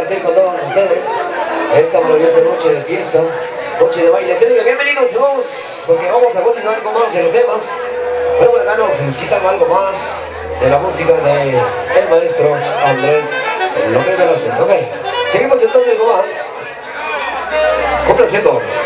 con todos ustedes esta maravillosa noche de fiesta, noche de baile. bienvenidos todos, porque vamos a continuar con más de los temas. Bueno, hermanos, necesitan algo más de la música del el maestro Andrés López Velázquez. Ok, seguimos entonces con más. Complaciendo.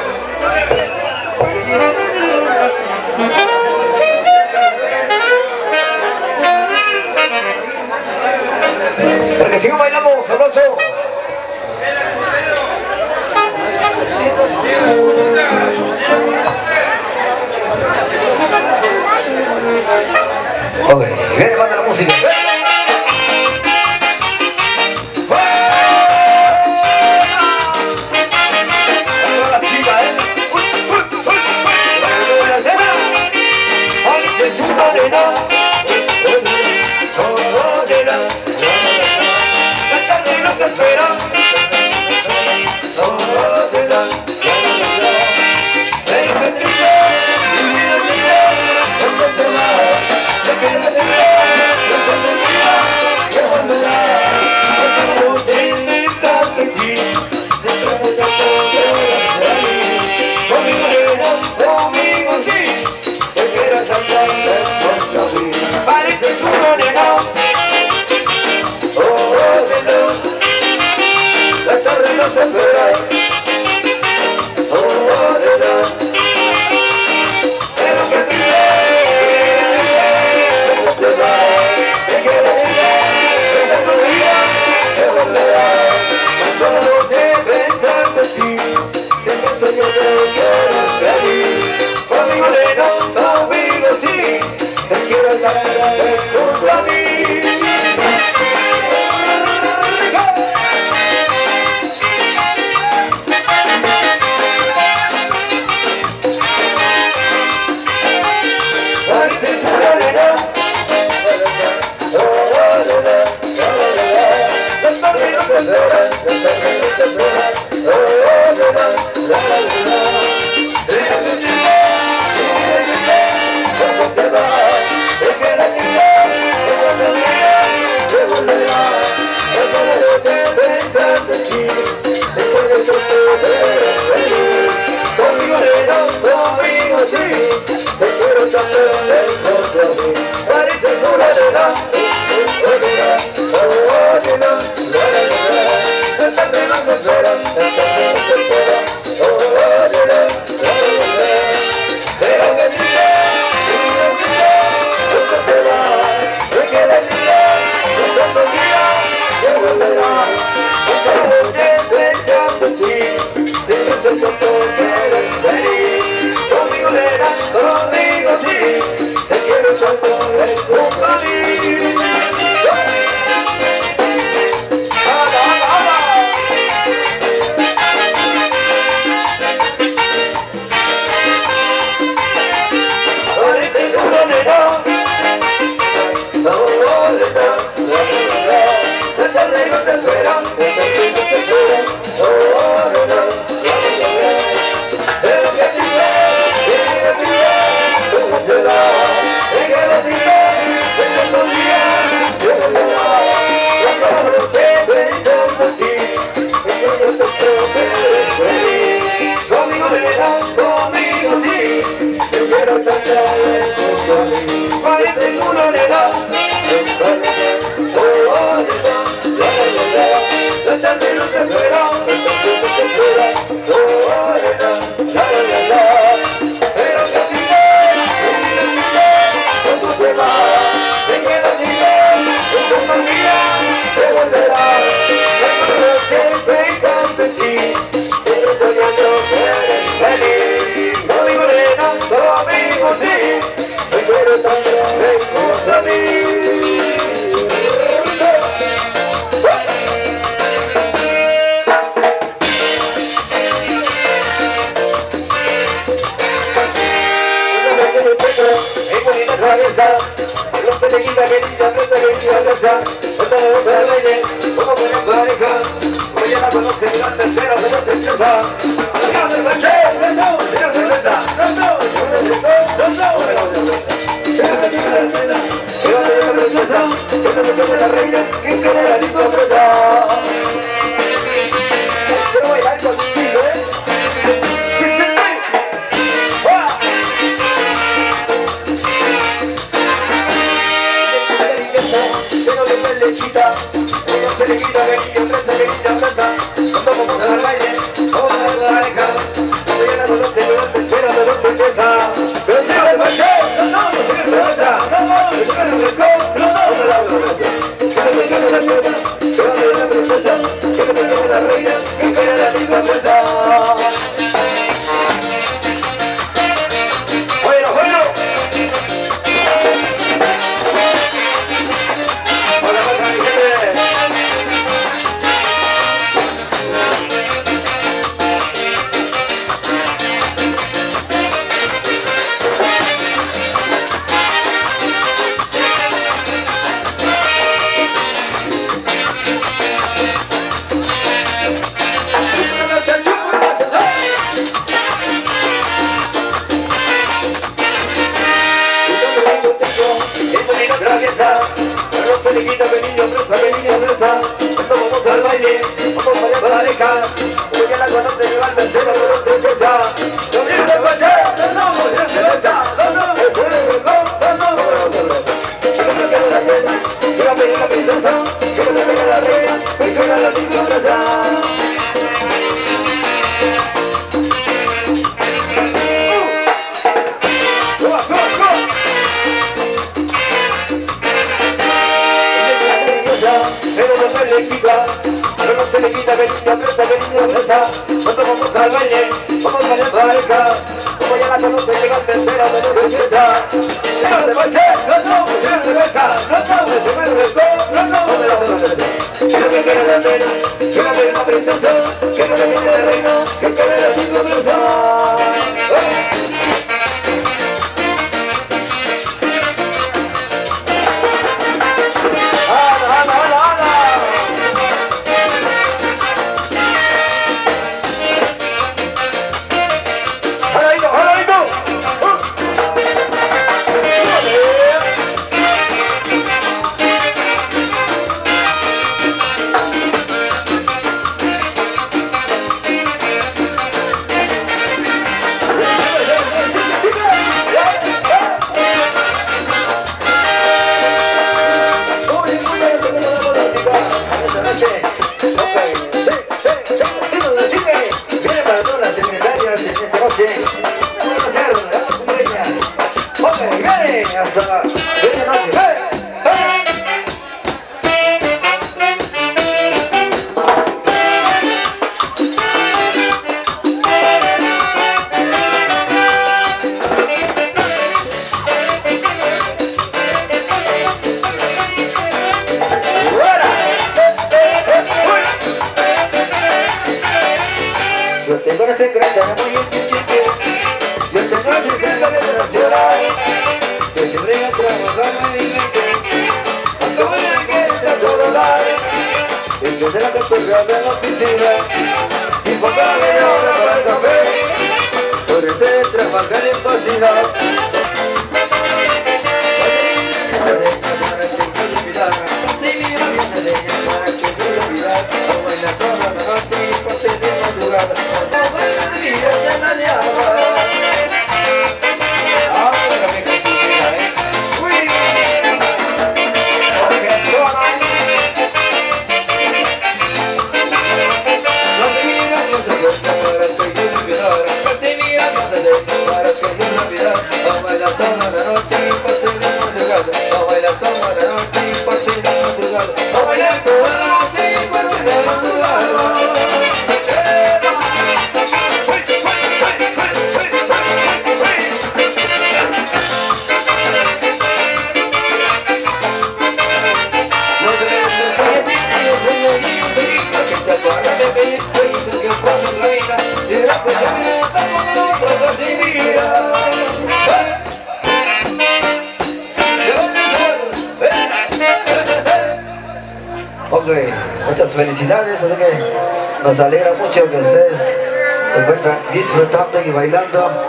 Felicidades, así que nos alegra mucho que ustedes se encuentran disfrutando y bailando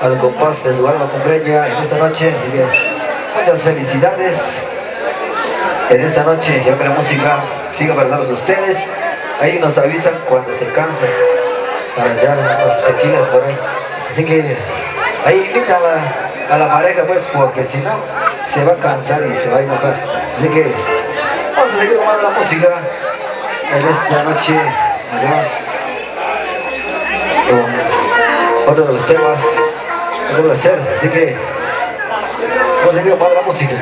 al compás de su alma cumbreña en esta noche, así que muchas felicidades. En esta noche, ya que la música siga para darlos a ustedes, ahí nos avisan cuando se cansan para echar los tequilas por ahí, así que ahí invita a la pareja pues, porque si no, se va a cansar y se va a enojar, así que Vamos a seguir tomando la música en esta noche acá con otro de los temas que hacer, así que vamos a seguir tomando la música.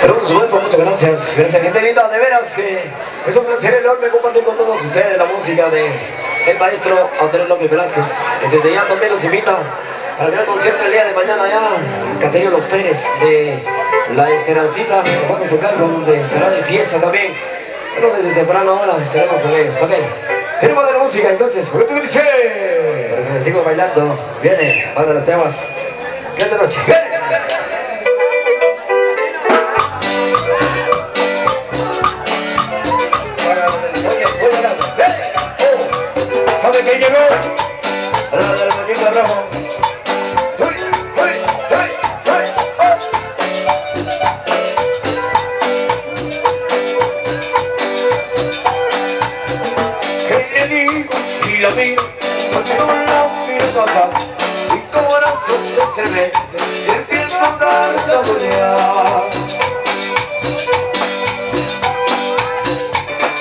Pero por supuesto, muchas gracias, gracias gente linda, de veras que es un placer enorme compartir con todos ustedes la música de el maestro Andrés López Velázquez, que desde ya también los invita al gran concierto el día de mañana allá en Caserío Los Pérez de La Esperancita, se va a tocar donde estará de fiesta también. Pero desde temprano ahora estaremos con ellos, ok. Tenemos de la música entonces, ¿por qué tú dices? Para que sigo bailando, viene, más de los temas. ¿Qué esta noche? ¡Viene! ¿Sabe quién llegó? La del muñeco rojo. ¿Qué le digo si la miro? Porque no la miro acá. Mi corazón se estremece y empiezo a andar saborear.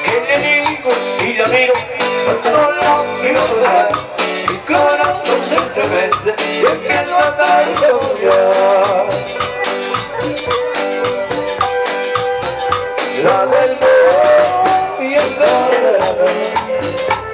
¿Qué le digo si la miro? Porque no la miro acá. Mi corazón se estremece y empiezo a andar saborear. La del y el He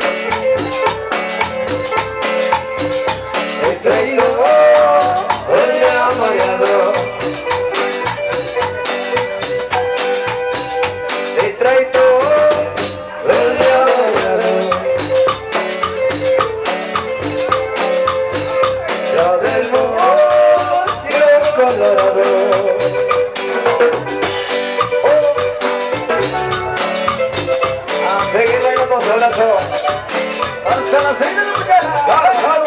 Seguir bailando solazo hasta de la mañana.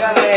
una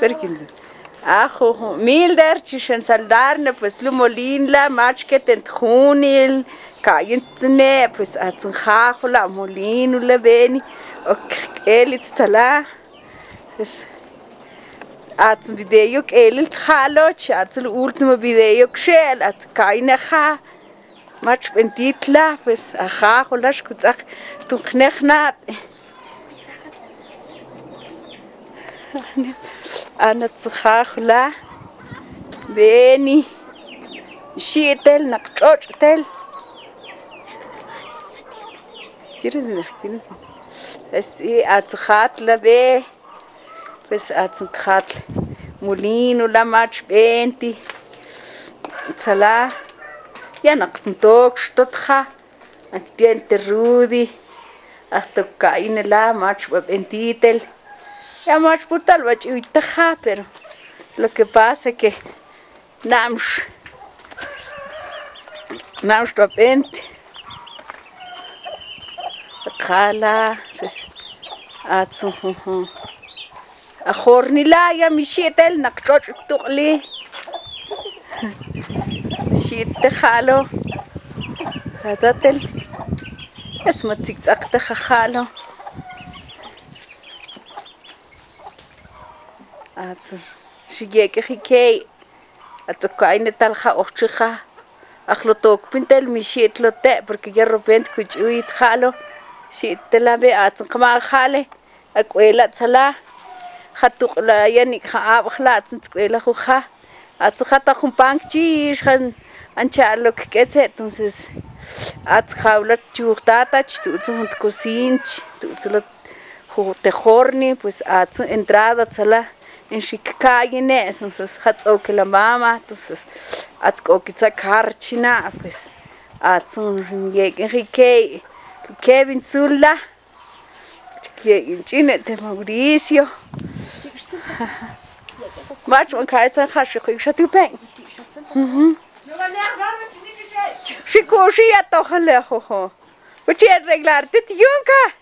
15 اخو میل در چشن سلدار نه پس لمولین لا ماچکه تنتخونیل كاينتنا بس اتنخاخ ولا مولين ولا باني اوكيلت تلا بس اتن فيديو كيلت خالوش اتل قلت ما فيديو كشيل ات كاينه خا ماتش بنتيت لا بس اخاخ ولا شكوت اخ تنخنخنا خنب أنا تخاخلا بيني شيتل نقطوشتل كيرزن كيرزن بس إيه أتخاتلا بيه بس أتخاتلا مولين ولا ماتش بنتي تلا يا نقطوك شتتخا أنت ترودي اتوكاين لا ماتش بنتيتل يا ماش بورتال وجه يتخابر lo que pasa que namsh namsh topent khala fis atsu akhorni la ya mishitel naqchoch tuqli shit khalo hadatel اسمه تيك تاك تخ خاله at shigeke hikei at keine talha ochchiha achlo tok pintel mi shit lo te porque ya repente kuchuit jalo shit la be at kama jale akwela tsala khatuq la yani khaab khlat tskwela khuha at khata khumpank chi khan ancha lo ketse entonces at khaulat chuqtatach tu tsunt cosinch tu tsulat tejorni pues at entrada tsala en xikcayene, entonces hatzoki la mama, entonces atzkokitzak harchina, pues atzun yekin rikei, Kevin Zula, yekin chine de Mauricio. Mach man kann jetzt ein Haschik, ich schatu peng. Xikoshi ya tohalejo. Voy a arreglarte, tío, acá.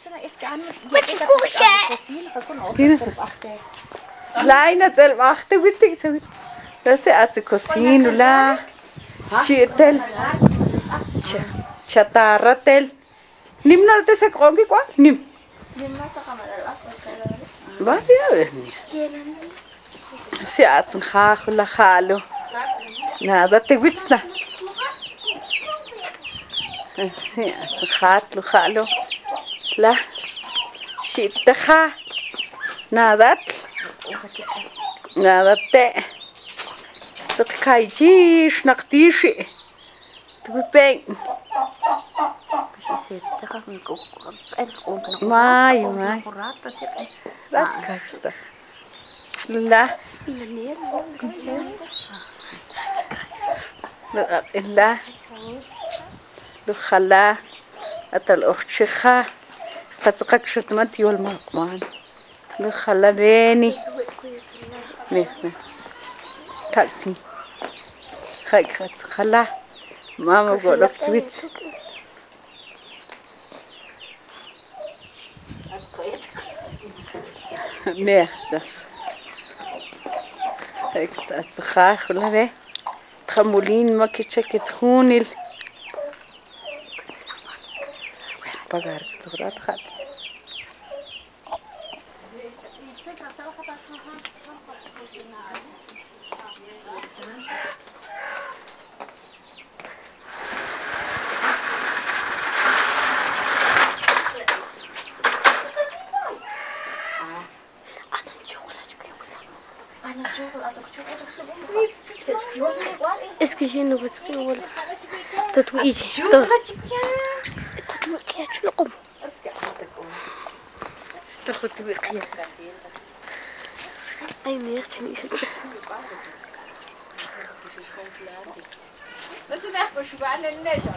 Kho kho. Bichi arreglar te yunka. Slaina zel wachte bitte so. Das ist also cocina la. Shietel. Cha. chatarratel nim na te se kongi kwa nim va ya venía se atn khakh la khalo nada te witsna se atn khat lo khalo la shitaja nadat nadate tsakaichi shnaqtishi tupeng Mai, mai. Dat gaat je La. La. La. La. La. La. استتقك شتمتي والمقمان دخل بيني. ليه ليه تاكسي خيك خات خلا. ماما قولك تويت. نه هيك تخاخ ولا به تخمولين ما كيتشكي تخوني bagārgdzurāt xat. Eski şey ne bacık ne olur. Tatu iyice. Tatu. ما قلت لها شنو قوم استخدم تبي قيادة أي مياتني شدت بس ما شو عن النجا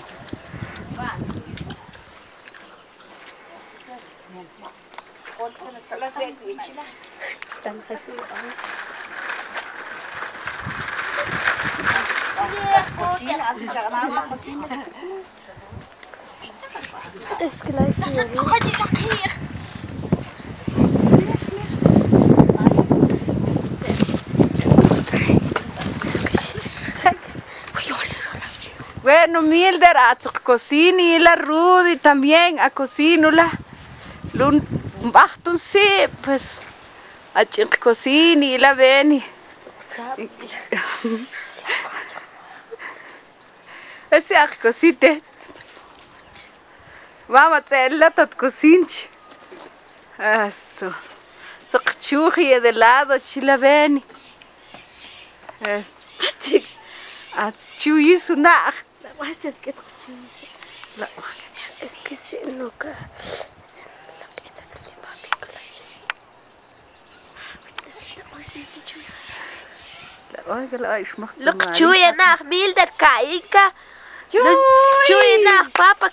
قلت أنا صلاه بيت ويتشلا كان خشوع قصين عايزين شغلات قصين تقسموا Es gleich hier. Bueno, Milder, a cocina y la Rudy también, a cocina la. Lun, bachtun sí, pues. A cocina y la Beni. Ese ach cosite. Mamachelata cozinche. Eso. Sochuji de lado, chila beni. isso, na. La é que tchuyisu. La waset. Es que si no que. Look, Chuya nach Milder Kaika. Chuya nach Papa